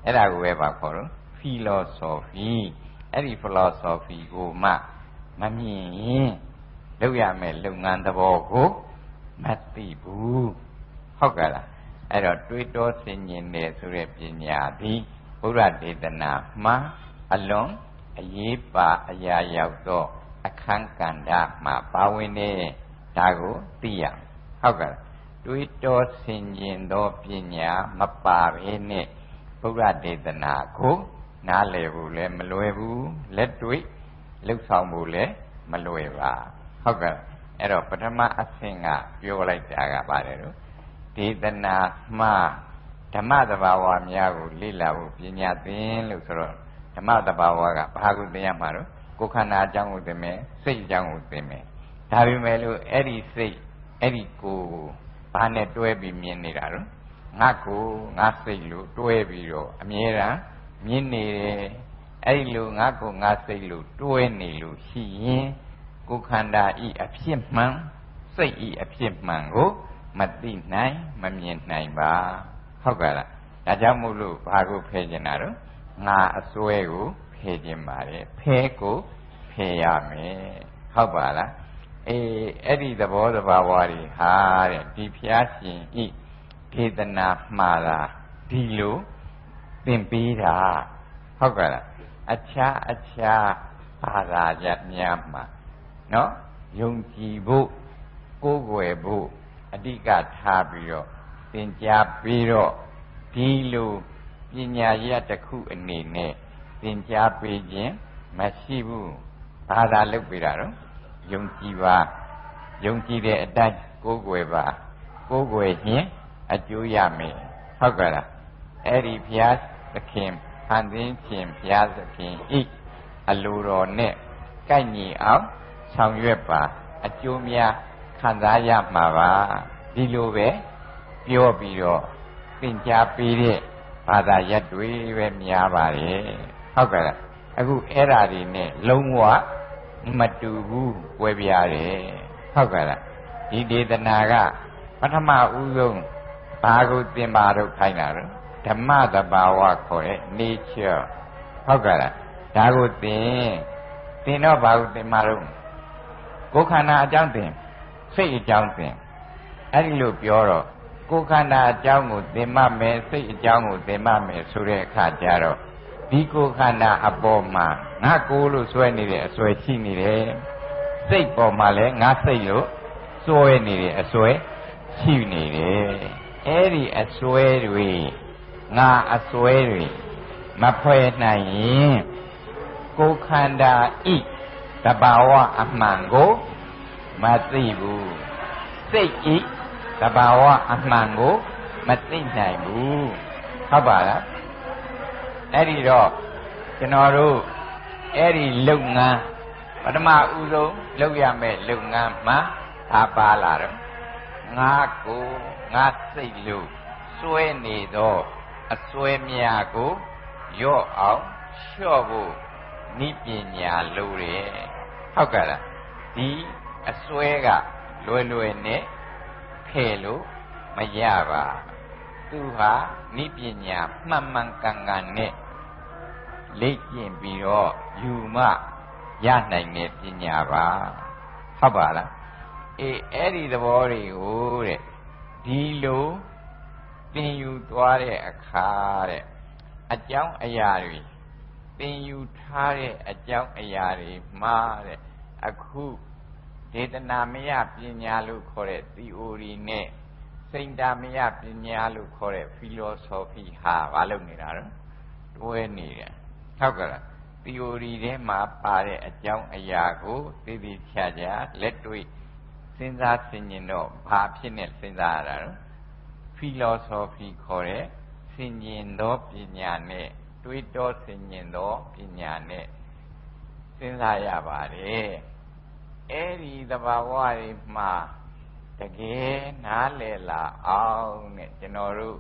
အဲ့ဒါကိုပဲဘာခေါ်တော့ philosophy အဲ့ဒီ philosophy ကိုမှမမြင်ရင်လုပ်ရမယ်လုပ်ငန်းသဘောကိုမသိဘူးဟုတ်ကဲ့လားအဲ့တော့တွေးတောဆင်ញင်တယ်ဆိုတဲ့ပညာသည်ဘုရားဒေသနာမှာအလွန်အရေးပါအရာရောက်သော အခန်းကဏ္ဍမှာပါဝင်နေဒါကိုသိရဟုတ်ကဲ့တွေးတောဆင်ញင်သောပညာမပါဘဲနဲ့ဘုရားဒေသနာကိုနားလည်ဖို့လည်းမလွယ်ဘူးလက်တွေ့လှုပ်ဆောင်ဖို့လည်းမလွယ်ပါဟုတ်ကဲ့အဲ့တော့ပထမအဆင့်ကပြောလိုက်တာကပါတယ်လို့ဒေသနာမှာဓမ္မသဘာဝများကိုလေ့လာဖို့ပညာသင်လို့ဆိုတော့ဓမ္မသဘာဝကဘာကိုသင်ရမှာတော့ ကိုယ်ခန္ဓာအကြောင်းကိုသင်မယ်စိတ်အကြောင်းကိုသင်မယ်ဒါပေမဲ့လို့အဲ့ဒီစိတ်အဲ့ဒီကိုယ်ဘာနဲ့တွဲပြီးမြင်နေတာတော့ငါကိုငါစိတ်လို့တွဲပြီးတော့အမြဲတမ်းမြင်နေတယ်အဲ့ဒီလိုငါကိုငါစိတ်လို့တွဲနေလို့ရှိရင်ကိုယ်ခန္ဓာဤအဖြစ်မှန်စိတ်ဤအဖြစ်မှန်ကိုမသိနိုင်မမြင်နိုင်ပါဟုတ်ကဲ့လားဒါကြောင့်မို့လို့ဘာကိုဖယ်ကျင်တာတော့ငါအစွဲကို ဖယ်ကျင်ပါတယ်ဖဲကိုဖယ်ရမယ်ဟုတ်ပါလားအေးအဲ့ဒီသဘောတဘာဝတွေဟာတဲ့ဒီဖျားရှင်ဤဒေသနာမှားတာဒီလိုသင်ပေးတာဟုတ်ကဲ့လားအခြားအခြားဘာသာရပ်များမှာနော်ယုံကြည်ဖို့ကိုးကွယ်ဖို့အဓိကထားပြီးတော့သင်ကြားပြီးတော့ဒီလိုပညာရတစ်ခုအနေနဲ့သ င်ကြားပေးခြင်းမရှိဘူးဘာသာလုပ်ပေးတာတော့ယုံကြည်ပါယုံကြည်တဲ့အတိုင်းကိုးကွယ်ပါကိုးကွယ်ခြင်းအကျိုးရမယ်ဟုတ်ကဲ့လားအဲ့ဒီဘုရားသခင်ဖန်ဆင်းခြင်းဘုရားသခင်ဤအလိုတော်နဲ့ကိုက်ညီအောင်ဆောင်ရွက်ပါအကျိုးများခံစားရမှာပါဒီလိုပဲပြောပြီးတော့သင်ကြားပေးတဲ့ဘာသာရပ်တွေပဲများပါတယ် ဟုတ်ကဲ့လားအခုအဲ့ဓာတွေနဲ့လုံးဝမတူဘူးပွဲပြားတယ်ဟုတ်ကဲ့လားဒီဒေသနာကပထမဦးဆုံးဘာကိုသင်ပါတော့ခိုင်းတာတော့ဓမ္မသဘာဝခေါ်တဲ့ nature ဟုတ်ကဲ့လားဒါကိုသင်သင်တော့ဘာကိုသင်မှာတော့ကိုယ်ခန္ဓာအကြောင်းသင်စိတ်အကြောင်းသင်အဲ့ဒီလိုပြောတော့ကိုယ်ခန္ဓာအကြောင်းကိုသင်မှမယ်စိတ်အကြောင်းကိုသင်မှမယ်ဆိုတဲ့အခါကျတော့ ဒီကိုယ်ခန္ဓာအပေါ်မှာငါကိုယ်လို့ဆွဲနေတဲ့အစွဲရှိနေတယ်စိတ်ပေါ်မှာလည်းငါစိတ်လို့စွဲနေတဲ့အစွဲရှိနေတယ်အဲ့ဒီအစွဲတွေငါအစွဲတွေမဖွဲ့နိုင်ရင်ကိုယ်ခန္ဓာဤတဘာဝအမှန်ကိုမသိဘူးစိတ်ဤတဘာဝအမှန်ကိုမသိနိုင်ဘူးဟုတ်ပါလား အဲ့ဒီတော့ကျွန်တော်တို့အဲ့ဒီလုပ်ငန်းပထမဦးဆုံးလုပ်ရမယ့်လုပ်ငန်းမှာသာပါလာတော့ငါကိုငါစိတ်လို့စွဲနေတော့အစွဲများကိုရော့အောင်လျှော့ဖို့နိပညာလိုတယ်ဟုတ်ကဲ့လားဒီအစွဲကလွယ်လွယ်နဲ့ဖယ်လို့မရပါသူဟာနိပညာမှန်မှန်ကန်ကန်နဲ့ လေ့ကျင့်ပြီးတော့ယူမှရနိုင်တဲ့ပညာပါဟုတ်ပါလားအေးအဲ့ဒီသဘောတွေကိုတဲ့ဒီလိုသင်ယူသွားတဲ့အခါတဲ့အကြောင်းအရာတွေသင်ယူထားတဲ့အကြောင်းအရာတွေမှာတဲ့အခုဒေသနာမယပညာလို့ခေါ်တဲ့ theory နဲ့စိန်တာမယပညာလို့ခေါ်တဲ့ philosophy ဟာမလုပ်နေတာတော့တွဲနေတယ် ဟုတ်ကဲ့လား theory ထဲမှာပါတဲ့အကြောင်းအရာကိုသိသိချာချာလက်တွေ့စဉ်းစားဆင်ခြင်တော့ဘာဖြစ်နေစဉ်းစားရတာတော့ philosophy ခေါ်တဲ့ဆင်ခြင်သောပညာနဲ့တွေးတောဆင်ခြင်သောပညာနဲ့စဉ်းစားရပါတယ်အဲ့ဒီသဘာဝတွေမှာတကယ်နားလည်လာအောင်နဲ့ကျွန်တော်တို့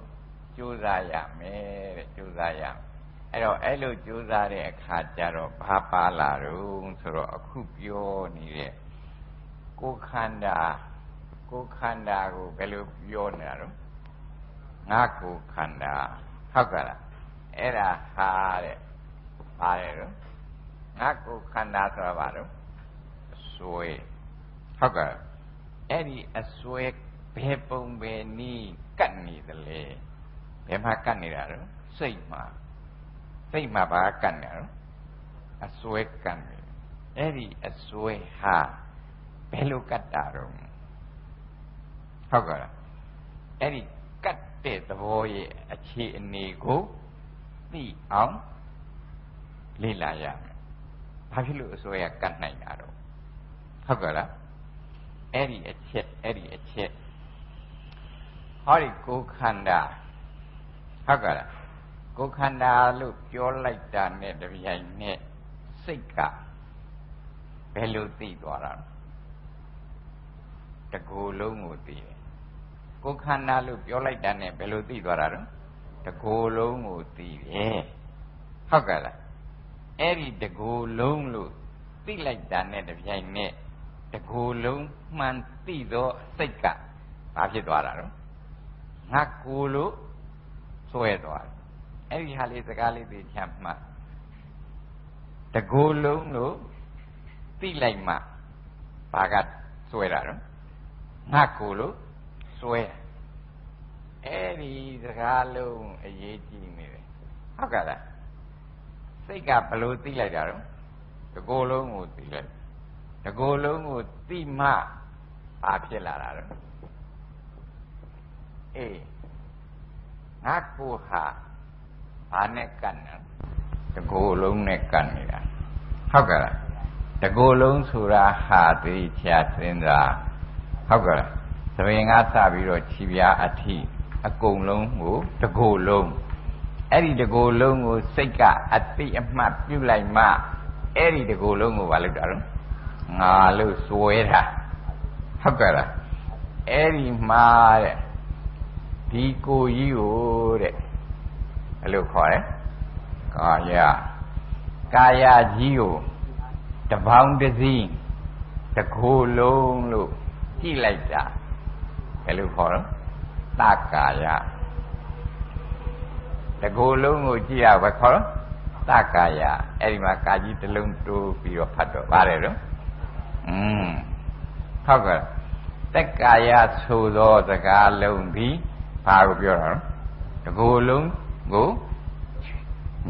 ကြိုးစားရမယ်တဲ့ကြိုးစားရမယ် အဲ့တော့အဲ့လိုကြိုးစားတဲ့အခါကျတော့ဘာပါလာတော့ဆိုတော့အခုပြောနေတဲ့ကိုယ်ခန္ဓာကိုယ်ခန္ဓာကိုဘယ်လိုပြောနေတာတော့ငါကိုယ်ခန္ဓာဟုတ်ကဲ့လားအဲ့ဒါဟာတဲ့ပါတယ်တော့ငါကိုယ်ခန္ဓာဆိုတာဘာတော့စွဲဟုတ်ကဲ့အဲ့ဒီအစွဲဘယ်ပုံဘယ်နည်းကတ်နေသလဲဘယ်မှာကတ်နေတာတော့စိတ်မှာ စိတ်မှာဘာကတ်နေတာတော့အစွဲကတ်နေအဲ့ဒီအစွဲဟာဘယ်လိုကတ်တာတော့ဟုတ်ကဲ့အဲ့ဒီကတ်တဲ့သဘောရဲ့အခြေအနေကိုသိအောင်လေ့လာရမယ်ဘာဖြစ်လို့အစွဲကကတ်နိုင်တာတော့ဟုတ်ကဲ့လားအဲ့ဒီအချက်အဲ့ဒီအချက်ဟောဒီကိုယ်ခန္ဓာဟုတ်ကဲ့လား ကိုယ်ခန္ဓာလို့ပြောလိုက်တာနဲ့တပြိုင်နက်စိတ်ကဘယ်လိုသိသွားတာတကူလုံးကိုသိတယ်ကိုယ်ခန္ဓာလို့ပြောလိုက်တာနဲ့ဘယ်လိုသိသွားတာတော့တကူလုံးကိုသိတယ်ဟုတ်ကဲ့လားအဲ့ဒီတကူလုံးလို့သိလိုက်တာနဲ့တပြိုင်နက်တကူလုံးမှန်သိသောစိတ်ကဘာဖြစ်သွားတာတော့ငါကိုလို့ဆွဲသွားတယ် အဲ့ဒီဟာလေးစကားလေးသိချမ်းမှတကူလုံးလို့သိလိုက်မှဘာကဆွဲတာတော့ငါကိုလို့ဆွဲအဲ့ဒီစကားလုံးအရေးကြီးနေတယ်ဟုတ်ကဲ့လားစိတ်ကဘလို့သိလိုက်တာတော့တကူလုံးကိုသိလိုက်တကိုယ်လုံးကိုသိမှဘာဖြစ်လာတာလဲအေးငါကိုဟာ ဘာနဲ့ကတ်နေတကိုယ်လုံးနဲ့ကတ်နေတာဟုတ်ကဲ့လားတကိုယ်လုံးဆိုတာဟာသိချာစဉ်းစားဟုတ်ကဲ့လားသဘင်ကစပြီးတော့ခြေပြားအထိအကုန်လုံးကိုတကိုယ်လုံးအဲ့ဒီတကိုယ်လုံးကိုစိတ်ကအတိအမှတ်ပြုလိုက်မှအဲ့ဒီတကူလုံးကိုဘာလုပ်တာလဲငါလို့စွဲတာဟုတ်ကဲ့လားအဲ့ဒီမှာတဲ့ဒီကိုကြီးကိုတဲ့ အဲ့လိုခေါ်တယ်ကာယကာယကြီးကိုတပေါင်းတစည်းတကူလုံးလို့ကြည့်လိုက်တာဘယ်လိုခေါ်တော့တကာယတကူလုံးကိုကြည့်ရပဲခေါ်တော့တကာယအဲ့ဒီမှာကာကြီးတစ်လုံးတိုးပြီးတော့ဖတ်တော့ပါတယ်တော့อืมဟုတ်ကဲ့တက္ကာယဆိုသောစကားလုံးပြီးဘာကိုပြောတာလဲတကူလုံး ကို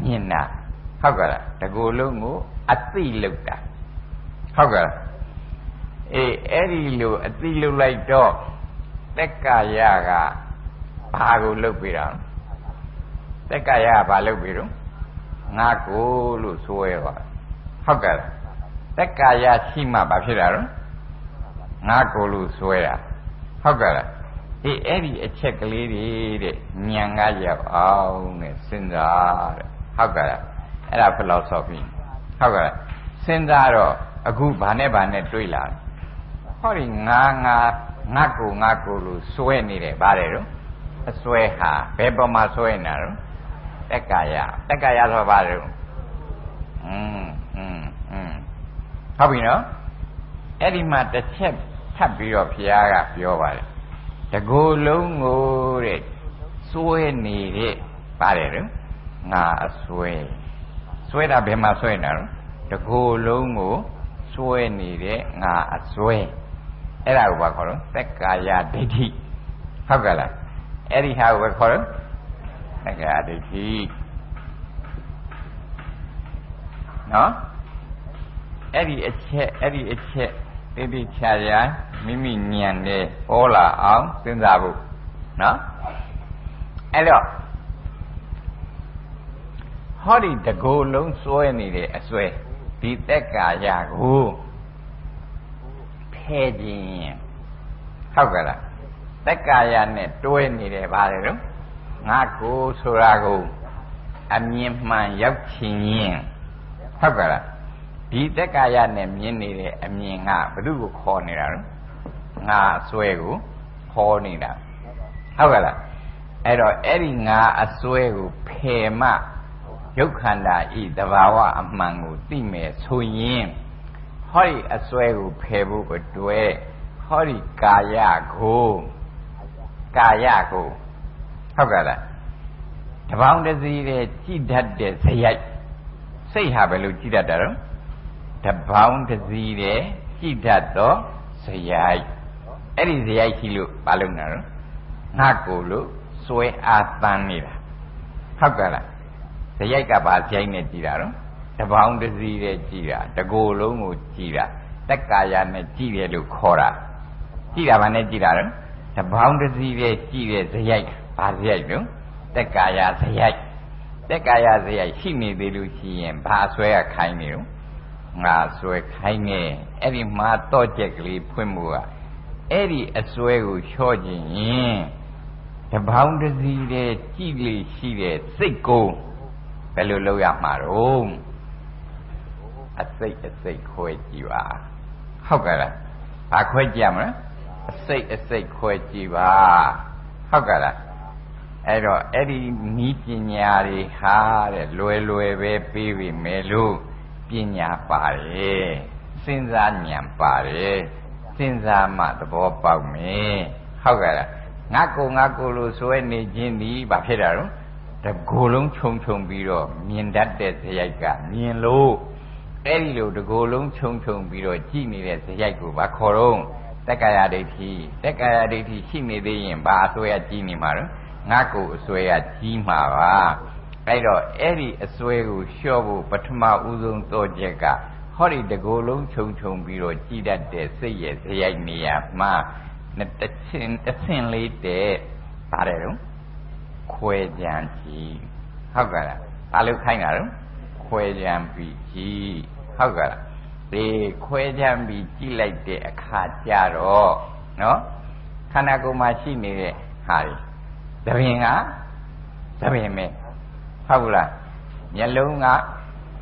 ညင်တာဟုတ်ကဲ့တကူလုံးကိုအသိလောက်တာဟုတ်ကဲ့အေးအဲ့ဒီလိုအသိလောက်လိုက်တော့တက္ကာယကဘာကိုလုပ်ပြီးတာတက္ကာယကဘာလုပ်ပြီးတော့ငါကိုလို့ဆိုရဲပါဟုတ်ကဲ့တက္ကာယရှိမှဘာဖြစ်တာတော့ငါကိုလို့ဆိုရတာဟုတ်ကဲ့လား အေးအဲ့ဒီအချက်ကလေးတွေတဲ့ဉာဏ်ကရောက်အောင်နဲ့စဉ်းစားတဲ့ဟုတ်ကဲ့လားအဲ့ဒါ philosophy ဟုတ်ကဲ့လားစဉ်းစားတော့အခုဘာနဲ့ဘာနဲ့တွေးလာဟောဒီငါငါငါကိုငါကိုလို့စွဲနေတယ်ဗါတယ်တော့အစွဲဟာဘယ်ပေါ်မှာစွဲနေတာတော့တက္ကာယတက္ကာယဆိုပါတော့อืมอืมอืมဟုတ်ပြီနော်အဲ့ဒီမှာတစ်ချက်ထပ်ပြီးတော့ဘုရားကပြောပါတယ် တကူလုံးကိုတဲ့စွဲနေတဲ့ပါတယ်တော့ငါအစွဲစွဲတာဘယ်မှာစွဲနေတာတော့တကူလုံးကိုစွဲနေတဲ့ငါအစွဲအဲ့ဒါကိုဘာခေါ်တော့သက္ကာယဒိဋ္ဌိဟုတ်ကဲ့လားအဲ့ဒီဟာကိုပဲခေါ်တော့သက္ကာယဒိဋ္ဌိနော်အဲ့ဒီအချက်အဲ့ဒီအချက် တိတိချာချာမိမိဉာဏ်နဲ့ဟောလာအောင်စဉ်းစားဖို့နော်အဲ့တော့ဟောဒီတကိုယ်လုံးစွဲနေတဲ့အစွဲဒီသက်ကာယကိုဖဲခြင်းဟုတ်ကဲ့လားသက်ကာယနဲ့တွဲနေတယ်ဗါတယ်တော့ငါကိုဆိုတာကိုအမြင်မှန်ရောက်ချင်ရင်ဟုတ်ကဲ့လား ဒီသက်ကာယနဲ့မြင်နေတဲ့အမြင်ကဘု து ကိုခေါ်နေတာတော့ငါအစွဲကိုခေါ်နေတာဟုတ်ကဲ့လားအဲ့တော့အဲ့ဒီငါအစွဲကိုဖယ်မှရုပ်ခန္ဓာဤတဘာဝအမှန်ကိုသိမယ်ဆိုရင်ဟောဒီအစွဲကိုဖယ်ဖို့အတွက်ဟောဒီကာယကိုကာယကိုဟုတ်ကဲ့လားတပေါင်းတစည်းတဲ့ကြည်တတ်တဲ့ဇယိုက်စိတ်ဟာဘယ်လိုကြည်တတ်တာတော့ တပေါင်းတစည်းတဲ့ကြည်တတ်သောဇယိုက်အဲ့ဒီဇယိုက်ရှိလို့ဘာလုပ်နေတော့ငါကိုလို့စွဲအားတန်းနေတာဟုတ်ကဲ့လားဇယိုက်ကပါဇယိုက်နဲ့ကြည်တာတော့တပေါင်းတစည်းတဲ့ကြည်တာတကိုယ်လုံးကိုကြည်တာတက်ကာယနဲ့ကြည်တယ်လို့ခေါ်တာကြည်တာဗာနဲ့ကြည်တာတော့တပေါင်းတစည်းတဲ့ကြည်တဲ့ဇယိုက်ဘာဇယိုက်လို့တက်ကာယဇယိုက်တက်ကာယဇယိုက်ရှိနေသေးလို့ရှိရင်ဘာဆွဲရခိုင်းနေတော့ ငါဆွဲခိုင်းနေအဲ့ဒီမှာတော့ကြက်ကလေးဖွင့်မှုကအဲ့ဒီအစွဲကိုလျှော့ခြင်းရင်တပေါင်းတစည်းတဲ့ကြည်လေးရှိတဲ့စိတ်ကိုဘယ်လိုလုပ်ရမှာတော့အစိတ်အစိတ်ခွဲကြည့်ပါဟုတ်ကဲ့လားဘာခွဲကြည့်ရမလဲအစိတ်အစိတ်ခွဲကြည့်ပါဟုတ်ကဲ့လားအဲ့တော့အဲ့ဒီနီးပညာတွေဟာတဲ့လွယ်လွယ်ပဲပြီးပြီမယ်လို့ ပညာပါတယ်စဉ်းစားဉာဏ်ပါတယ်စဉ်းစားမှသဘောပေါက်မယ်ဟုတ်ကဲ့လားငါကိုငါကိုလို့စွဲနေခြင်းဒီဘာဖြစ်တာတော့တကိုယ်လုံးခြုံခြုံပြီးတော့မြင်တတ်တဲ့ဇယိုက်ကမြင်လို့အဲ့ဒီလိုတကိုယ်လုံးခြုံခြုံပြီးတော့ကြည်နေတဲ့ဇယိုက်ကိုဘာခေါ်တော့တက္ကာယဒိဋ္ဌိတက္ကာယဒိဋ္ဌိရှိနေသေးရင်ဘာအစွဲရကြည်နေမှာတော့ငါကိုအစွဲရကြီးမှာပါ အဲ့တော့အဲ့ဒီအစွဲကိုလျှော့ဖို့ပထမဦးဆုံးသောချက်ကဟောဒီတကိုယ်လုံးခြုံခြုံပြီးတော့ကြည်တတ်တဲ့စိတ်ရဲ့ဇယိုက်နေရာမှာတချင်းတဆင့်လေးတဲ့ပါတယ်တော့ခွဲကြံကြည့်ဟုတ်ကဲ့လားဘာလို့ခိုင်းတာတော့ခွဲကြံပြီးကြည့်ဟုတ်ကဲ့လားဒီခွဲကြံပြီးကြည့်လိုက်တဲ့အခါကျတော့နော်ခန္ဓာကိုယ်မှာရှိနေတဲ့ဟာတွေသဘင်ကသဘင်ပဲ ဟုတ်ဘူးလားမျက်လုံးက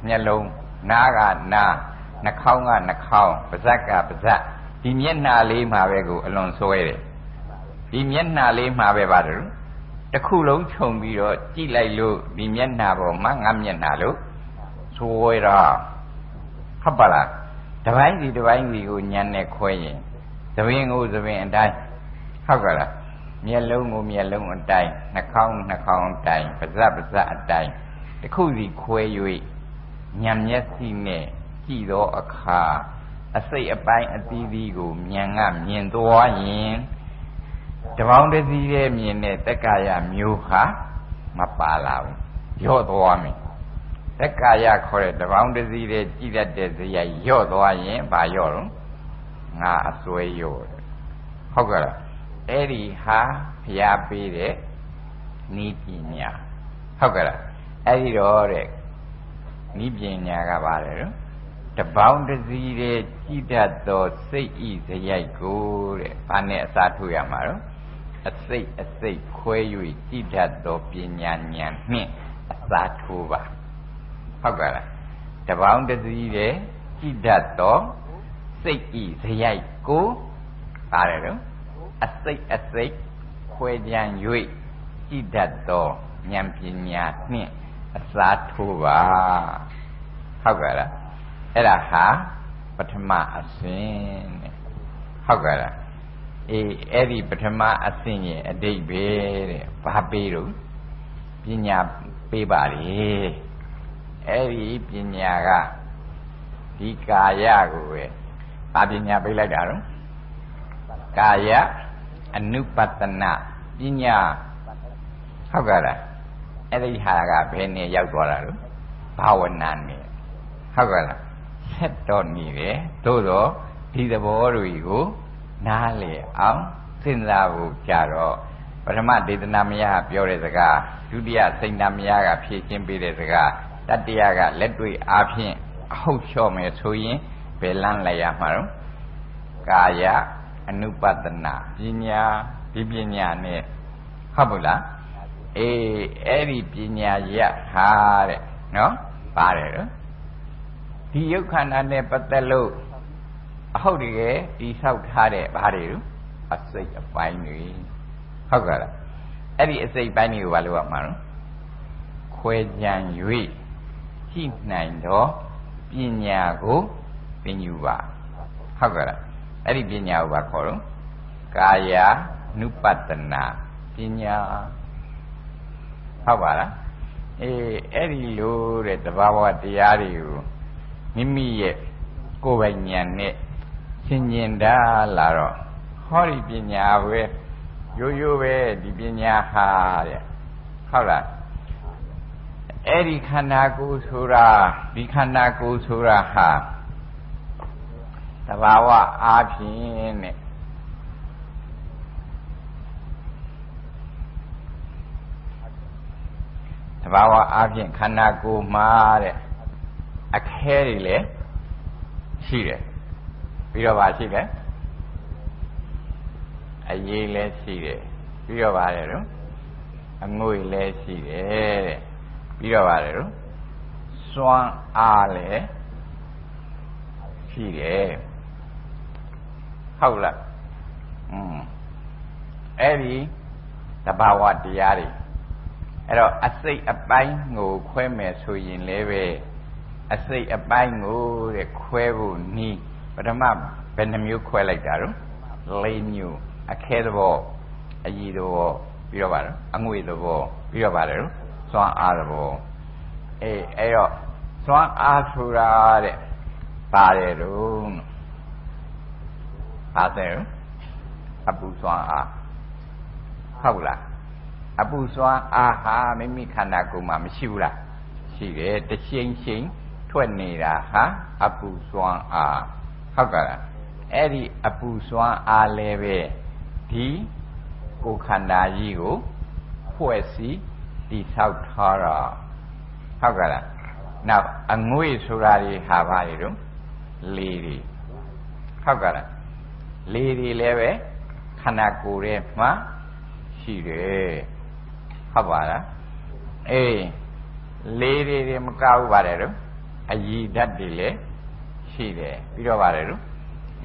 မျက်လုံးနားကနားနှာခေါင်းကနှာခေါင်းပါးစပ်ကပါးစပ်ဒီမျက်နှာလေးမှာပဲကိုအလွန်ဆွဲတယ်ဒီမျက်နှာလေးမှာပဲပါတယ်တစ်ခုလုံးခြုံပြီးတော့ကြည့်လိုက်လို့ဒီမျက်နှာပေါ်မှာငါမျက်နှာလို့ဆွဲတာဟုတ်ပါလားတပိုင်းစီတပိုင်းစီကိုညံနဲ့ခွဲရင်သဘင်ကိုသဘင်အတိုင်းဟုတ်ကဲ့လား မျက်လုံးကိုမျက်လုံးအတိုင်းနှာခေါင်းနှာခေါင်းအတိုင်းပါးစပ်ပါးစပ်အတိုင်းတစ်ခုစီခွဲ၍ညံမျက်စိနဲ့ကြည့်သောအခါအစိတ်အပိုင်းအသီးသီးကိုမြန်ကမြင်သွားရင်တပေါင်းတစည်းရဲ့မြင်တဲ့တက္ကာယမျိုးဟာမပါလာဘူးရော့သွားမယ်တက္ကာယခေါ်တဲ့တပေါင်းတစည်းရဲ့ကြည့်တတ်တဲ့ဇယရော့သွားရင်ဘာရော့တော့ငါအစွဲရော့ဟုတ်ကဲ့လား အဲ့ဒီဟာဖျားပေးတဲ့နီးပညာဟုတ်ကဲ့လားအဲ့ဒီတော့တဲ့နီးပညာကပါတယ်နော်တပေါင်းတစည်းတဲ့ကြည်တတ်သောစိတ်ဤဇယိုက်ကိုတဲ့။ဘာနဲ့အစားထိုးရမှာတော့အစိတ်အစိတ်ခွဲ၍ကြည်တတ်သောပညာဉာဏ်နှင့်အစားထိုးပါ။ဟုတ်ကဲ့လား။တပေါင်းတစည်းတဲ့ကြည်တတ်သောစိတ်ဤဇယိုက်ကိုပါတယ်တော့ အစိတ်အစိတ်ခွဲကြံ၍ကြည်တတ်သောဉာဏ်ပညာနှင့်အစားထိုးပါ။ဟုတ်ကဲ့လား။အဲ့ဒါဟာပထမအဆင့်တဲ့ဟုတ်ကဲ့လားအေးအဲ့ဒီပထမအဆင့်ရဲ့အတိတ်ပဲတဲ့ဘာပေးတော့ပညာပေးပါလေအဲ့ဒီပညာကဒီကာယကိုပဲဘာပညာပေးလိုက်တာတော့ကာယ အနုပတနာပညာဟုတ်ကဲ့လားအဲ့ဒီဟာကဘယ်နဲ့ရောက်သွားတာလို့ဘာဝနာနဲ့ဟုတ်ကဲ့လားဆက်တော့နေတယ်သို့တော့ဒီသဘောတွေကိုနားလေအောင်စဉ်းစားဖို့ကြတော့ပထမဒေသနာမယပြောတဲ့စကားဒုတိယစိတ်နာမယကဖြည့်ချင်းပေးတဲ့စကားတတိယကလက်တွေ့အားဖြင့်အဟုတ်လျှော့မယ်ဆိုရင်ဘယ်လန်းလိုက်ရမှာတော့ကာယ အနုပတနာပညာဒီပညာနဲ့ဟုတ်ဘူးလားအေးအဲ့ဒီပညာရဟာတဲ့နော်ပါတယ်တော့ဒီယုတ်ခန္ဓာနဲ့ပတ်သက်လို့အဟုတ်တကယ်တိဆောက်ထားတဲ့ဘာတွေလို့အစိတ်အပိုင်းတွေဟုတ်ကဲ့လားအဲ့ဒီအစိတ်ပိုင်းတွေကိုဘာလို့ရမှာလဲခွဲကြံ၍ကြည့်နိုင်တော့ပညာကိုပညူပါဟုတ်ကဲ့လား အဲ့ဒီပညာကိုဘာခေါ်တော့ကာယ ानु ပတနာပညာဟုတ်ပါလားအေးအဲ့ဒီလိုတဲ့တဘာဝတရားတွေကိုမိမိရဲ့ကိုယ်ပိုင်ဉာဏ်နဲ့ဆင်ញင်တာလာတော့ဟောဒီပညာပဲရိုးရိုးပဲဒီပညာဟာတဲ့ဟုတ်လားအဲ့ဒီခန္ဓာကိုယ်ဆိုတာဒီခန္ဓာကိုယ်ဆိုတာဟာ တဘာဝအားဖြင့်တဲ့တဘာဝအားဖြင့်ခန္ဓာကိုယ်မှာတဲ့အခဲတွေလည်းရှိတယ်ပြီးတော့ဗာရှိတယ်အရေးလည်းရှိတယ်ပြီးတော့ဗာလေတော့အငွေလည်းရှိတယ်တဲ့ပြီးတော့ဗာလေတော့စွမ်းအားလည်းရှိတယ် ဟုတ်လားอืมအဲ့ဒီတဘာဝတရားတွေအဲ့တော့အစိတ်အပိုင်းကိုခွဲမယ်ဆိုရင်လည်းပဲအစိတ်အပိုင်းကိုတဲ့ခွဲဖို့နီးပထမဘယ်နှမျိုးခွဲလိုက်တာတော့လေးမျိုးအခဲသဘောအည်သဘောပြီးတော့ပါတော့အငွေသဘောပြီးတော့ပါတယ်နော်စွမ်းအားသဘောအေးအဲ့တော့စွမ်းအားဆိုတာတဲ့ပါတယ်တော့ ပါတယ်အပူစွမ်းအားဟုတ်လားအပူစွမ်းအားဟာမိမိခန္ဓာကိုယ်မှာမရှိဘူးလားရှိတယ်တရှိန်ရှိန်ထွက်နေတာဟာအပူစွမ်းအားဟုတ်ကဲ့လားအဲ့ဒီအပူစွမ်းအားလည်းပဲဒီကိုယ်ခန္ဓာကြီးကိုဖွဲ့စည်းတိဆောက်ထားတာဟုတ်ကဲ့လားနောက်အငွေ့ဆိုတာတွေဟာဘာတွေတော့လေတွေဟုတ်ကဲ့လား လေတွေလည်းပဲခန္ဓာကိုယ်ထဲမှာရှိတယ်ဟုတ်ပါလားအေးလေတွေတွေမကောက်ပါတယ်တော့အယီဓာတ်တွေလည်းရှိတယ်ပြီးတော့ပါတယ်လို့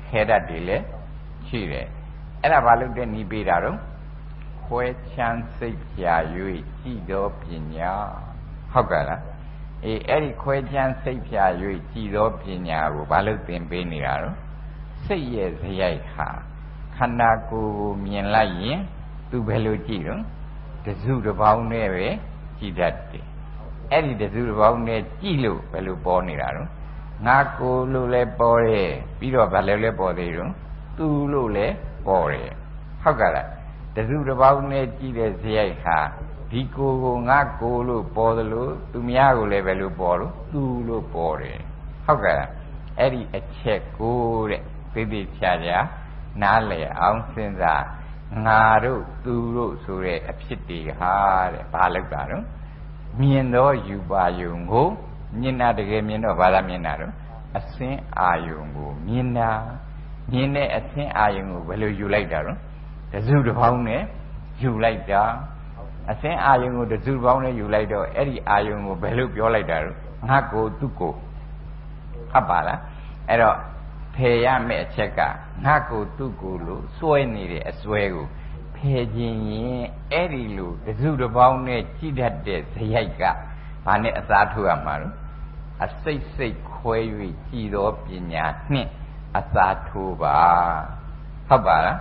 ခဲဓာတ်တွေလည်းရှိတယ်အဲ့ဒါဘာလို့တဲ့နီးပေးတာတော့ခွဲချမ်းစိတ်ဖြာ၍ကြည်သောပညာဟုတ်ကဲ့လားအေးအဲ့ဒီခွဲချမ်းစိတ်ဖြာ၍ကြည်သောပညာကိုဘာလို့သင်ပေးနေတာတော့ စိတ်ရဲ့ဇယိုက်ဟာခန္ဓာကိုယ်ကိုမြင်လိုက်ရင်သူဘယ်လိုကြည့်တော့တစုတစ်ပေါင်းနဲ့ပဲကြည်တတ်တယ်အဲ့ဒီတစုတစ်ပေါင်းနဲ့ကြည်လို့ဘယ်လိုပေါ်နေတာတော့ငါကိုလို့လည်းပေါ်တယ်ပြီးတော့ဘာလဲလဲပေါ်သေးတော့သူလို့လည်းပေါ်တယ်ဟုတ်ကဲ့လားတစုတစ်ပေါင်းနဲ့ကြည်တဲ့ဇယိုက်ဟာဒီကိုကိုငါကိုလို့ပေါ်သလိုသူများကိုလည်းဘယ်လိုပေါ်လို့သူလို့ပေါ်တယ်ဟုတ်ကဲ့လားအဲ့ဒီအချက်ကိုတဲ့ သိသိချာချာနားလည်အောင်စဉ်းစားငါတို့သူတို့ဆိုတဲ့အဖြစ်တွေဟာတဲ့ဘာလောက်တာတော့မြင်တော့ယူပါယုံကိုမြင်တာတကယ်မြင်တော့ဘာသာမြင်တာတော့အစင်းအာယုံကိုမြင်တာမြင်တဲ့အစင်းအာယုံကိုဘယ်လိုယူလိုက်တာတော့တစုတစ်ပေါင်းနဲ့ယူလိုက်တာအစင်းအာယုံကိုတစုတစ်ပေါင်းနဲ့ယူလိုက်တော့အဲ့ဒီအာယုံကိုဘယ်လိုပြောလိုက်တာတော့ငါကိုသူ့ကိုဟုတ်ပါလားအဲ့တော့ ဖယ်ရမယ့်အချက်ကငါကိုသူ့ကိုလို့စွဲနေတဲ့အစွဲကိုဖယ်ခြင်းရင်အဲ့ဒီလိုတစုတစ်ပေါင်းနဲ့ကြည်တတ်တဲ့ဇယိုက်ကဘာနဲ့အစားထိုးရမှာလို့အစိတ်စိတ်ခွဲ၍ကြည်သောပညာနှင့်အစားထိုးပါဟုတ်ပါလား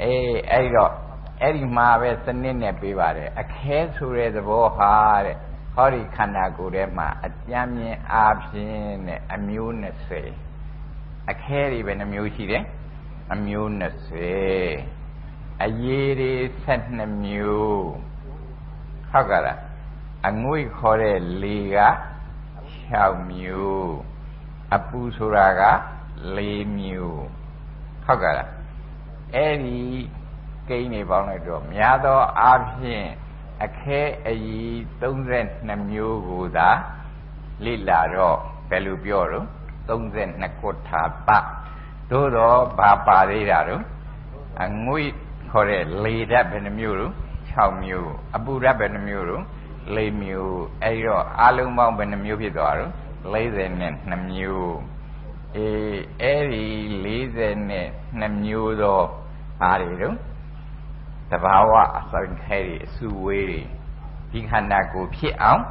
အေးအဲ့တော့အဲ့ဒီမှာပဲစနစ်နဲ့ပေးပါတယ်အခဲဆိုတဲ့သဘောဟာတဲ့ဟောဒီခန္ဓာကိုယ်ထဲမှာအကြမ်းမြင်အားဖြင့်နဲ့အမျိုး20 အခဲတွေပဲနှမျိုးရှိတယ်အမျိုး20အရေးတွေ12မျိုးဟုတ်ကဲ့လားအငွေ့ခေါ်တဲ့လေက6မျိုးအပူဆိုတာက4မျိုးဟုတ်ကဲ့လားအဲ့ဒီကိန်းတွေပေါင်းလိုက်တော့များသောအားဖြင့်အခဲအည်32မျိုးကိုသာလိလာတော့ဘယ်လိုပြောတော့ 32ခုထာပသို့တော့ဘာပါသေးတာတော့အငွေ့ခေါ်တဲ့လေဓာတ်ဘယ်နှမျိုးတော့6မျိုးအပူဓာတ်ဘယ်နှမျိုးတော့4မျိုးအဲ့တော့အလုံးပေါင်းဘယ်နှမျိုးဖြစ်သွားတော့42မျိုးအေးအဲ့ဒီ42မျိုးသောအားတွေတော့တဘာဝအစံခဲတွေအစုဝေးတွေဒီခန္ဓာကိုယ်ဖြစ်အောင်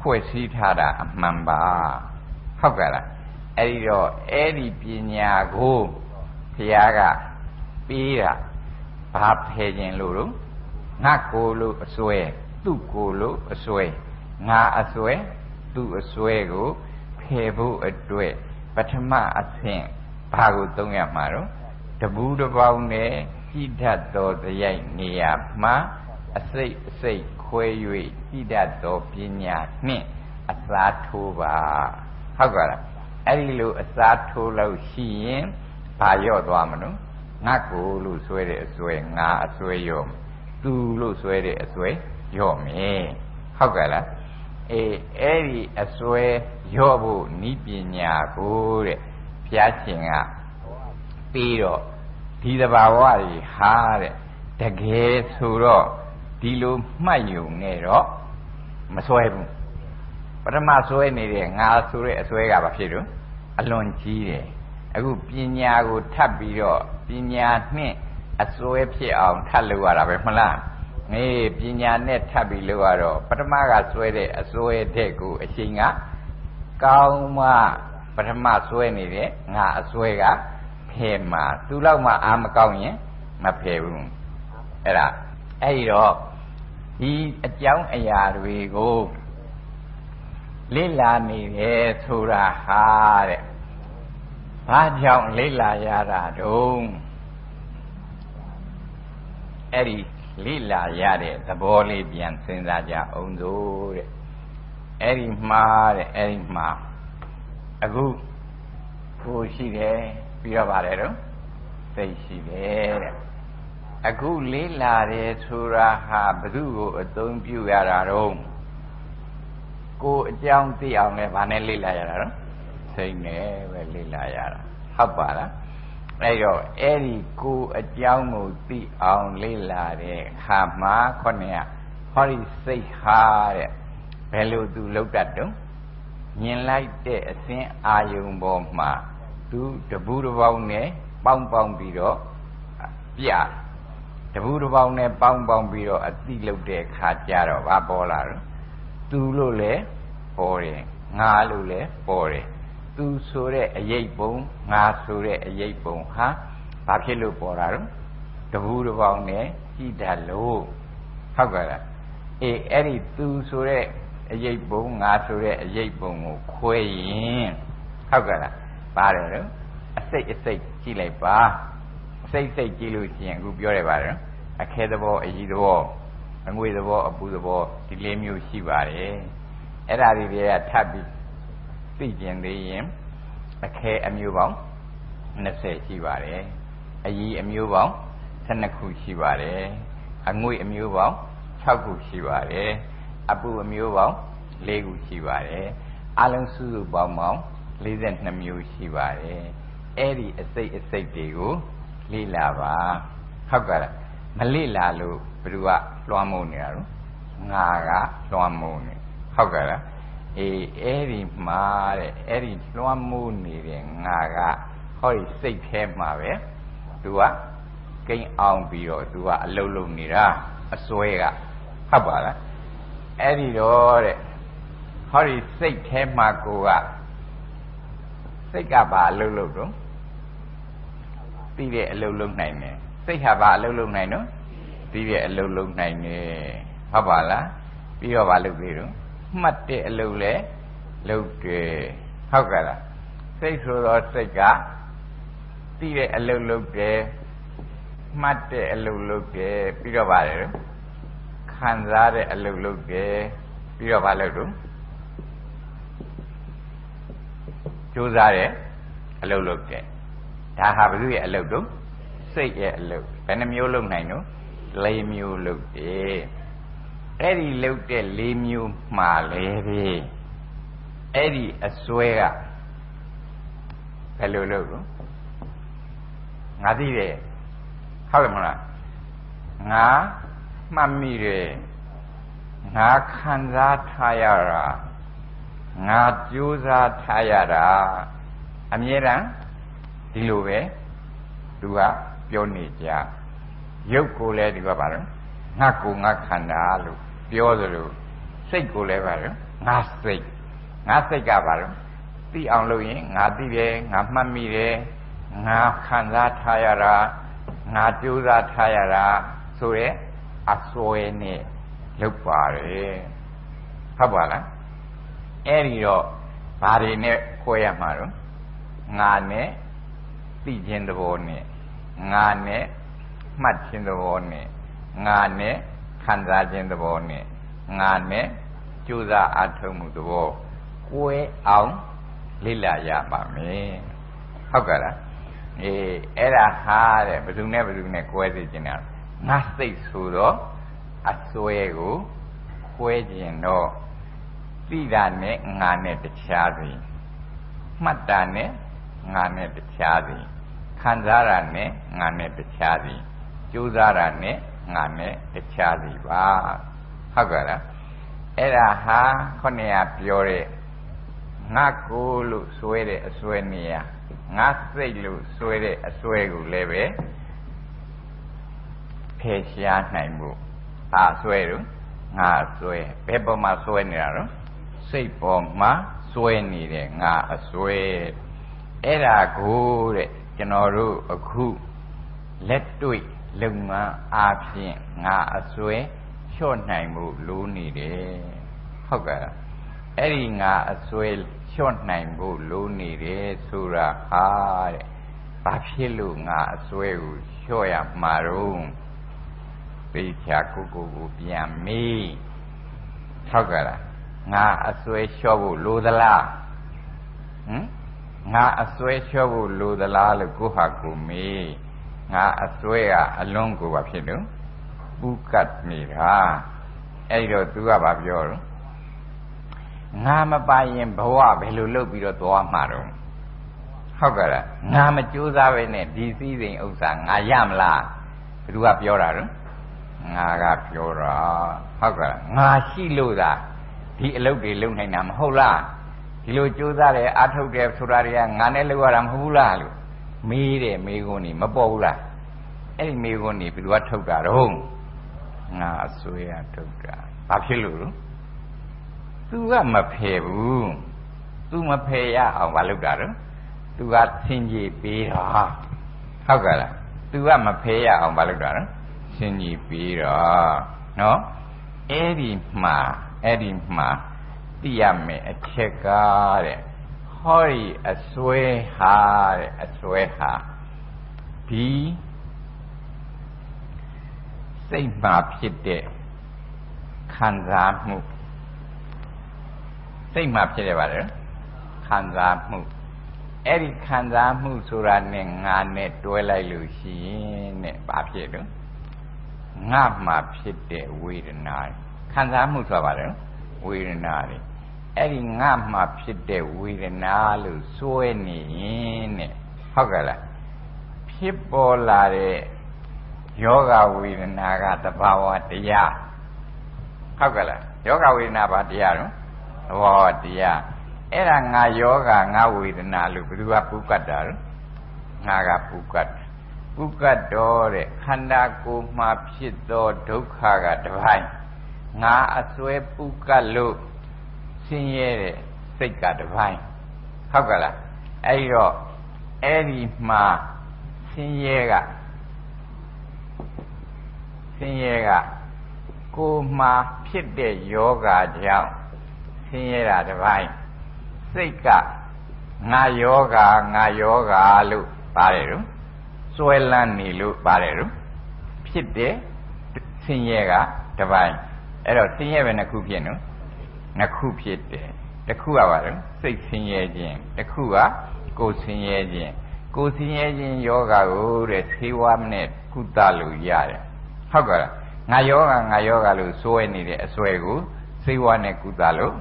ဖွဲ့စည်းထားတာအမှန်ပါ ဟုတ်ကဲ့လားအဲ့ဒီတော့အဲ့ဒီပညာကိုဘုရားကပေးတာဘာဖယ်ခြင်းလို့တော့ငါကိုလို့အစွဲသူ့ကိုလို့အစွဲငါအစွဲသူ့အစွဲကိုဖယ်ဖို့အတွက်ပထမအဆင့်ဘာကိုသုံးရမှာတော့တဘူးတစ်ပေါင်းနဲ့ကြည်တတ်သောတရားနေရာမှာအစိတ်အစိတ်ခွဲ၍ကြည်တတ်သောပညာနှင့်အစားထိုးပါ ဟုတ်ကဲ့လားအဲ့ဒီလိုအစားထိုးလို့ရှိရင်ဘာရော့သွားမလို့ငါကိုလို့ဆွဲတဲ့အဆွဲငါအဆွဲရော့သူလို့ဆွဲတဲ့အဆွဲရော့မယ်ဟုတ်ကဲ့လားအေးအဲ့ဒီအဆွဲရော့ဖို့ဤပညာကိုတဲ့ဘုရားရှင်ကပြီးတော့ဒီတဘာဝကြီးဟာတဲ့တကယ်ဆိုတော့ဒီလိုမှတ်ယူနေတော့မဆွဲဘူး ပထမဆွဲနေတဲ့ငါဆိုတဲ့အဆွဲကဘာဖြစ်လို့အလွန်ကြီးတယ်အခုပညာကိုထပ်ပြီးတော့ပညာနှင့်အစွဲဖြစ်အောင်ထပ်လုပ်ရတာပဲမလားနေပညာနဲ့ထပ်ပြီးလုပ်ရတော့ပထမကစွဲတဲ့အစွဲတဲ့ကိုအချိန်ကကောင်းမှပထမစွဲနေတဲ့ငါအစွဲကဖယ်မှာသူလောက်မှအာမကောင်းရင်မဖယ်ဘူးအဲ့ဒါအဲ့ဒီတော့ဒီအကြောင်းအရာတွေကို လေ့လာနေတယ်ဆိုတာဟာတဲ့ဘာကြောင့်လေ့လာရတာတုံးအဲ့ဒီလေ့လာရတဲ့သဘောလေးပြန်စဉ်းစားကြအောင်သို့တဲ့အဲ့ဒီမှာတဲ့အဲ့ဒီမှာအခုကိုရှိတယ်ပြီးတော့ပါတယ်တော့စိတ်ရှိတယ်တဲ့အခုလေးလာတယ်ဆိုတာဟာဘု து ကိုအသုံးပြုရတာတော့ ကိုအကြောင်းသိအောင်လည်းဗာနဲ့လေးလာရတာတော့စိတ်နဲ့ပဲလေးလာရတာဟုတ်ပါလားအဲ့တော့အဲ့ဒီကိုအကြောင်းကိုသိအောင်လေးလာတဲ့ခါမှာခေါနဲ့ဟောဒီစိတ်ဟာတဲ့ဘယ်လိုသူလောက်တတ်တုံးမြင်လိုက်တဲ့အစဉ်အာယုံပေါ်မှာသူတပူတစ်ပေါင်းနဲ့ပေါင်းပေါင်းပြီးတော့ပြတပူတစ်ပေါင်းနဲ့ပေါင်းပေါင်းပြီးတော့အတိလုပ်တဲ့ခါကြတော့ဘာပေါ်လာတော့ သူလို့လဲပေါ်တယ်ငါလို့လဲပေါ်တယ်သူဆိုတဲ့အရေးပုံငါဆိုတဲ့အရေးပုံဟာဘာဖြစ်လို့ပေါ်တာတော့တပူတစ်ပေါင်းနဲ့ကြည့်တတ်လို့ဟုတ်ကဲ့လားအေးအဲ့ဒီသူဆိုတဲ့အရေးပုံငါဆိုတဲ့အရေးပုံကိုခွဲရင်ဟုတ်ကဲ့လားပါတယ်တော့အစိတ်အစိတ်ကြည့်လိုက်ပါအစိတ်စိတ်ကြည့်လို့ရှိရင်အခုပြောရပါတယ်အခဲသဘောအကြီးသဘော အငွေသဘောအပူသဘောဒီလေးမျိုးရှိပါတယ်အဲ့ဒါတွေတွေကထပ်ပြီးသိကျင်သေးရင်အခဲအမျိုးပေါင်း20ရှိပါတယ်အကြီးအမျိုးပေါင်း12ခုရှိပါတယ်အငွေအမျိုးပေါင်း6ခုရှိပါတယ်အပူအမျိုးပေါင်း၄ခုရှိပါတယ်အလုံးစုစုပေါင်းပေါင်း42မျိုးရှိပါတယ်အဲ့ဒီအစိတ်အစိတ်တွေကိုလေ့လာပါဟုတ်ကဲ့မလေ့လာလို့ ဘယ်သူကလွှမ်းမိုးနေတာလို့ငါကလွှမ်းမိုးနေဟုတ်ကဲ့လားအေးအဲ့ဒီမှာတဲ့အဲ့ဒီလွှမ်းမိုးနေတဲ့ငါကဟောဒီစိတ်ထဲမှာပဲသူကကိန်းအောင်ပြီးတော့သူကအလုံးလုံးနေတာအစွဲကဟုတ်ပါလားအဲ့ဒီတော့တဲ့ဟောဒီစိတ်ထဲမှာကိုကစိတ်ကဘာအလုံးလုံးတော့သိတဲ့အလုံးလုံးနိုင်တယ်စိတ်ဟာဘာအလုံးလုံးနိုင်နော် သိတဲ့အလုတ်လုံနိုင်တယ်ဟုတ်ပါလားပြီးတော့ဘာလုပ်သေးတော့မှတ်တဲ့အလုတ်လဲလုပ်တယ်ဟုတ်ကဲ့လားစိတ်ဆိုတော့စိတ်ကသိတဲ့အလုတ်လုပ်တယ်မှတ်တဲ့အလုတ်လုပ်တယ်ပြီးတော့ဘာလဲခံစားတဲ့အလုတ်လုပ်တယ်ပြီးတော့ဘာလုပ်တော့ကြိုးစားတဲ့အလုတ်လုပ်တယ်ဒါဟာဘုရားရဲ့အလုတ်တော့စိတ်ရဲ့အလုတ်ဘယ်နှမျိုးလုပ်နိုင်တော့ ၄မျိုးလုပ်တယ်အဲ့ဒီလုတ်တဲ့၄မျိုးမှာလေပဲအဲ့ဒီအစွဲကဘယ်လိုလုပ်လို့ငါသိတယ်ဟုတ်တယ်မလားငါမှတ်မိတယ်ငါခံစားထားရတာငါကြိုးစားထားရတာအမြဲတမ်းဒီလိုပဲသူကပြောနေကြ ရုပ်ကိုလည်းဒီကပါတော့ငါကိုငါခန္ဓာလို့ပြောသလိုစိတ်ကိုလည်းပါတော့ငါစိတ်ငါစိတ်ကပါတော့သိအောင်လုပ်ရင်ငါသိတယ်ငါမှတ်မိတယ်ငါခံစားထားရတာငါကြိုးစားထားရတာဆိုရဲအစွဲနဲ့လုပ်ပါတယ်ဟုတ်ပါလားအဲ့ဒီတော့ဘာတွေနဲ့ခွဲရမှာတော့ငါနဲ့သိခြင်းသဘောနဲ့ငါနဲ့ မှတ်ခြင်းသဘောနဲ့ငါနဲ့ခံစားခြင်းသဘောနဲ့ငါနဲ့ကြိုးစားအထောက်မှုသဘောကိုယ်အောင်လေ့လာရပါမယ်ဟုတ်ကဲ့လားအေးအဲ့ဒါဟာတဲ့ဘယ်သူနဲ့ဘယ်သူနဲ့ကွဲစေခြင်းလဲငါစိတ်ဆိုတော့အစွဲကိုခွဲခြင်းတော့သိတာနဲ့ငါနဲ့တခြားစီမှတ်တာနဲ့ငါနဲ့တခြားစီခံစားတာနဲ့ငါနဲ့တခြားစီ ကြိုးစားတာနဲ့ငါနဲ့တခြားစီပါဟုတ်ကဲ့လားအဲ့ဒါဟာခုနကပြောတဲ့ငါကိုလို့စွဲတဲ့အစွဲနေရငါစိတ်လို့စွဲတဲ့အစွဲကိုလည်းပဲဖယ်ရှားနိုင်မှုအာစွဲတော့ငါစွဲဘယ်ပေါ်မှာစွဲနေတာတော့စိတ်ပေါ်မှာစွဲနေတဲ့ငါအစွဲအဲ့ဒါကိုတဲ့ကျွန်တော်တို့အခုလက်တွေ့ လုံမအားဖြင့်ငါအစွဲလျှော့နိုင်မှုလိုနေတယ်ဟုတ်ကဲ့အဲ့ဒီငါအစွဲလျှော့နိုင်ဖို့လိုနေတယ်ဆိုတာဟာတဲ့ဘာဖြစ်လို့ငါအစွဲကိုလျှော့ရမှာတော့သိချာကိုကိုကိုပြန်မေးဟုတ်ကဲ့လားငါအစွဲလျှော့ဖို့လိုသလားဟမ်ငါအစွဲလျှော့ဖို့လိုသလားလို့ကိုဟာကိုမေး ငါအစွဲကအလွန်ကိုပါဖြစ်လို့ပူကတ်နေတာအဲ့တော့သူကဘာပြောတော့ငါမပါရင်ဘဝဘယ်လိုလုပ်ပြီးတော့သွားမှာတော့ဟုတ်ကဲ့လားငါမကြိုးစားပဲနဲ့ဒီစည်းစိမ်ဥစ္စာငါရမလားဘယ်သူကပြောတာတော့ငါကပြောတာဟုတ်ကဲ့ငါရှိလို့သာဒီအလုပ်တွေလုပ်နိုင်တာမဟုတ်လားဒီဒီလိုကြိုးစားတယ်အထုတ်တယ်ဆိုတာတွေကငါနဲ့လောက်ရတာမဟုတ်ဘူးလားလို့ မေးတယ်မေးခွန်းนี่မပေါ်ဘူးလားအဲ့ဒီမေးခွန်းนี่ဘယ်သူကထုတ်တာတော့ငါအစွဲရထုတ်တာဘာဖြစ်လို့လဲသူကမဖယ်ဘူးသူမဖယ်ရအောင်မလုပ်တာတော့သူကဆင်ကြီးပေးတာဟုတ်ကဲ့လားသူကမဖယ်ရအောင်မလုပ်တာတော့ဆင်ကြီးပေးတော့နော်အဲ့ဒီမှာအဲ့ဒီမှာသိရမယ်အချက်ကတဲ့ ဟောဒီအစွဲဟာတဲ့အစွဲဟာဒီစိတ်မှာဖြစ်တဲ့ခံစားမှုစိတ်မှာဖြစ်ရပါတယ်ခံစားမှုအဲ့ဒီခံစားမှုဆိုတာနဲ့ငါနဲ့တွဲလိုက်လို့ရှိရင်တဲ့ဘာဖြစ်လို့ငါမှာဖြစ်တဲ့ဝေဒနာခံစားမှုဆိုတာပါလေဝေဒနာတွေ အဲ့ဒီငါမှာဖြစ်တဲ့ဝေဒနာလို့စွဲနေရင်တဲ့ဟုတ်ကဲ့လားဖြစ်ပေါ်လာတဲ့ယောဂဝေဒနာကတဘာဝတရားဟုတ်ကဲ့လားယောဂဝေဒနာဘာတရားတော့သဘောတရားအဲ့ဒါငါယောဂငါဝေဒနာလို့ဘယ်သူကပုကတ်တာလဲငါကပုကတ်ပုကတ်တော်တဲ့ခန္ဓာကိုယ်မှာဖြစ်သောဒုက္ခကတပိုင်းငါအစွဲပုကတ်လို့ဆ င်းရဲတဲ့စိတ်ကတပိုင်းဟုတ်ကလားအဲ့ဒီတော့အဲ့ဒီမှာဆင်းရဲကဆင်းရဲကကိုယ်မှာဖြစ်တဲ့ယောဂကြောင့်ဆင်းရဲတာတပိုင်းစိတ်ကငါယောဂငါယောဂလို့ပါတယ်တော့စွဲလန်းနေလို့ပါတယ်တော့ဖြစ်တဲ့ဆင်းရဲကတပိုင်းအဲ့တော့ဆင်းရဲပဲနှစ်ခုဖြစ်နော် နှစ်ခုဖြစ်တယ်တစ်ခုကပါတော့စိတ်ဆင်းရဲခြင်းတစ်ခုကကိုယ်ဆင်းရဲခြင်းကိုယ်ဆင်းရဲခြင်းယောဂကိုတဲ့သေဝမနဲ့ကုသလို့ရတယ်ဟုတ်ကဲ့လားငါယောဂငါယောဂလို့စွဲနေတဲ့အစွဲကိုသေဝနဲ့ကုသလို့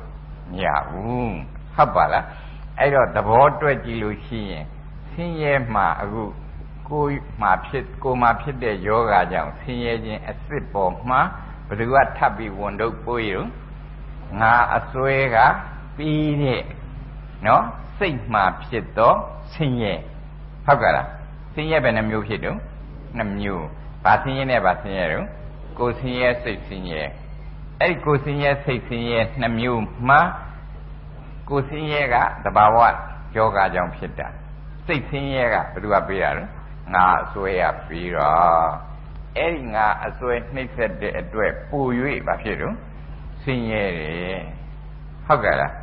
မရဘူးဟုတ်ပါလားအဲ့တော့သဘောတွက်ကြည့်လို့ရှိရင်ဆင်းရဲမှအခုကိုယ်မှာဖြစ်ကိုယ်မှာဖြစ်တဲ့ယောဂကြောင့်ဆင်းရဲခြင်းအစ်စ်ပေါ်မှာဘယ်သူကထပ်ပြီးဝန်တော့ပိုးရုံ ငါအစွဲကပြီးတဲ့နော်စိတ်မှဖြစ်တော့ဆင်းရဲဟုတ်ကဲ့လားဆင်းရဲဘယ်နှမျိုးဖြစ်တုံးနှမျိုးဘာဆင်းရဲနဲ့ဘာဆင်းရဲတုံးကိုယ်ဆင်းရဲစိတ်ဆင်းရဲအဲ့ဒီကိုယ်ဆင်းရဲစိတ်ဆင်းရဲနှမျိုးမှာကိုယ်ဆင်းရဲကတဘာဝယောဂကြောင့်ဖြစ်တာစိတ်ဆင်းရဲကဘယ်သူကပေးရလဲငါအစွဲရပြီးတော့အဲ့ဒီငါအစွဲနှိမ့်ဆက်တဲ့အတွက်ပူ၍ဘာဖြစ်တော့ ဆင်းရဲတယ်ဟုတ်ကဲ့လား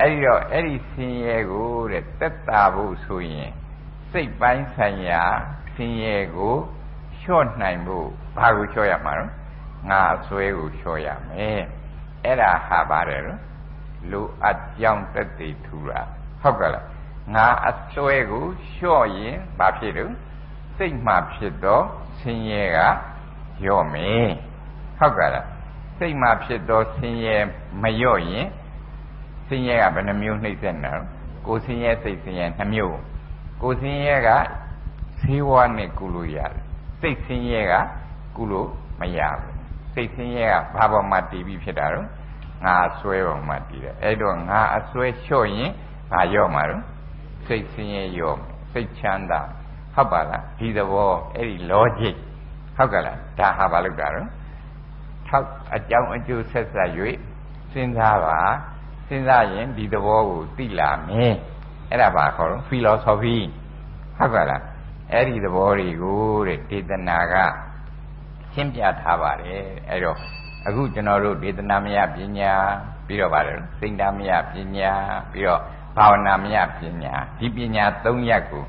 အဲ့ဒီတော့အဲ့ဒီဆင်းရဲကိုတဲ့တက်တာဖို့ဆိုရင်စိတ်ပိုင်းဆိုင်ရာဆင်းရဲကိုလျှော့နိုင်ဖို့ဘာကိုလျှော့ရမှာတော့ငါအစွဲကိုလျှော့ရမယ်အဲ့ဒါဟာပါတယ်နော်လူအကြောင်းတက်တည်ထူတာဟုတ်ကဲ့လားငါအစွဲကိုလျှော့ရင်ဘာဖြစ်တော့စိတ်မှဖြစ်တော့ဆင်းရဲကရော့မယ်ဟုတ်ကဲ့လား စိတ်မှဖြစ်တော့ဆင်းရဲမရော့ရင်ဆင်းရဲကဘယ်နှမျိုးနှိမ့်ဆက်နေတော့ကိုယ်ဆင်းရဲစိတ်ဆင်းရဲနှမျိုးကိုယ်ဆင်းရဲကဈေးဝါးနဲ့ကုလို့ရတယ်စိတ်ဆင်းရဲကကုလို့မရဘူးစိတ်ဆင်းရဲကဘာပေါ်မှာတည်ပြီးဖြစ်တာတော့ငါအစွဲပေါ်မှာတည်တယ်အဲ့တော့ငါအစွဲလျှော့ရင်ဘာရော့မှာတော့စိတ်ဆင်းရဲရော့စိတ်ချမ်းသာဟုတ်ပါလားဒီသဘောအဲ့ဒီ logic ဟုတ်ကဲ့လားဒါဟာဘာလို့တာတော့ ထောက်အကြောင်းအကျိုးဆက်ဆက်၍စဉ်းစားပါစဉ်းစားရင်ဒီသဘောကိုသိလာမယ်အဲ့ဒါဘာခေါ်တော့ philosophy ဟုတ်ကဲ့လားအဲ့ဒီသဘောတွေကိုတဲ့ဒေသနာကရှင်းပြထားပါတယ်အဲ့တော့အခုကျွန်တော်တို့ဒေသနာမယပညာပြီးတော့ပါတယ်စိတ်ဓာမယပညာပြီးတော့ဘာဝနာမယပညာဒီပညာ၃ရပ်ကို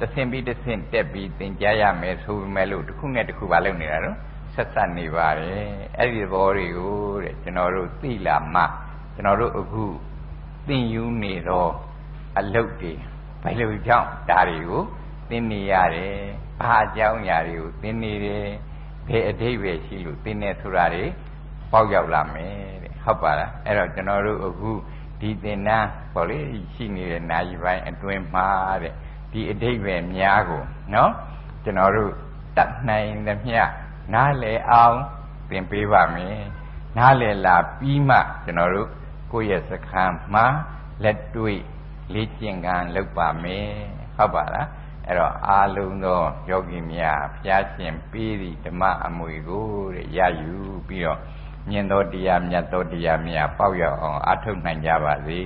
တဆင့်ပြီးတဆင့်တက်ပြီးသင်ကြားရမယ်ဆိုပေမဲ့လို့တစ်ခုနဲ့တစ်ခုပါလုပ်နေတာတော့ ဆက်ဆက်နေပါတယ်အဲ့ဒီသဘောတွေကိုတဲ့ကျွန်တော်တို့သိလာမှကျွန်တော်တို့အခုသင်ယူနေတော့အလုတ်တွေဘယ်လိုကြောင့်ဒါတွေကိုသင်နေရတယ်ဘာအကြောင်းအရာတွေကိုသင်နေတယ်ဘယ်အဓိပ္ပာယ်ရှိလို့သင်နေဆိုတာတွေပေါက်ရောက်လာမယ်တဲ့ဟုတ်ပါလားအဲ့တော့ကျွန်တော်တို့အခုဒီသင်္นานပေါ့လေရှိနေတဲ့နာယီပိုင်းအတွင်းမှာတဲ့ဒီအဓိပ္ပာယ်များကိုနော်ကျွန်တော်တို့တတ်နိုင်သမျှ နားလည်အောင်သင်ပေးပါမယ်နားလည်လာပြီးမှကျွန်တော်တို့ကိုယ့်ရဲ့စခန်းမှာလက်တွေ့လေ့ကျင့်ကံလုပ်ပါမယ်ဟုတ်ပါလားအဲ့တော့အာလုံးသောယောဂီများဘုရားရှင်ပေးသည့်ဓမ္မအမွေကိုတဲ့ရယူပြီးတော့မြင်တော်တရားမြတ်တော်တရားများပေါက်ရောက်အောင်အထုတ်နိုင်ကြပါစေ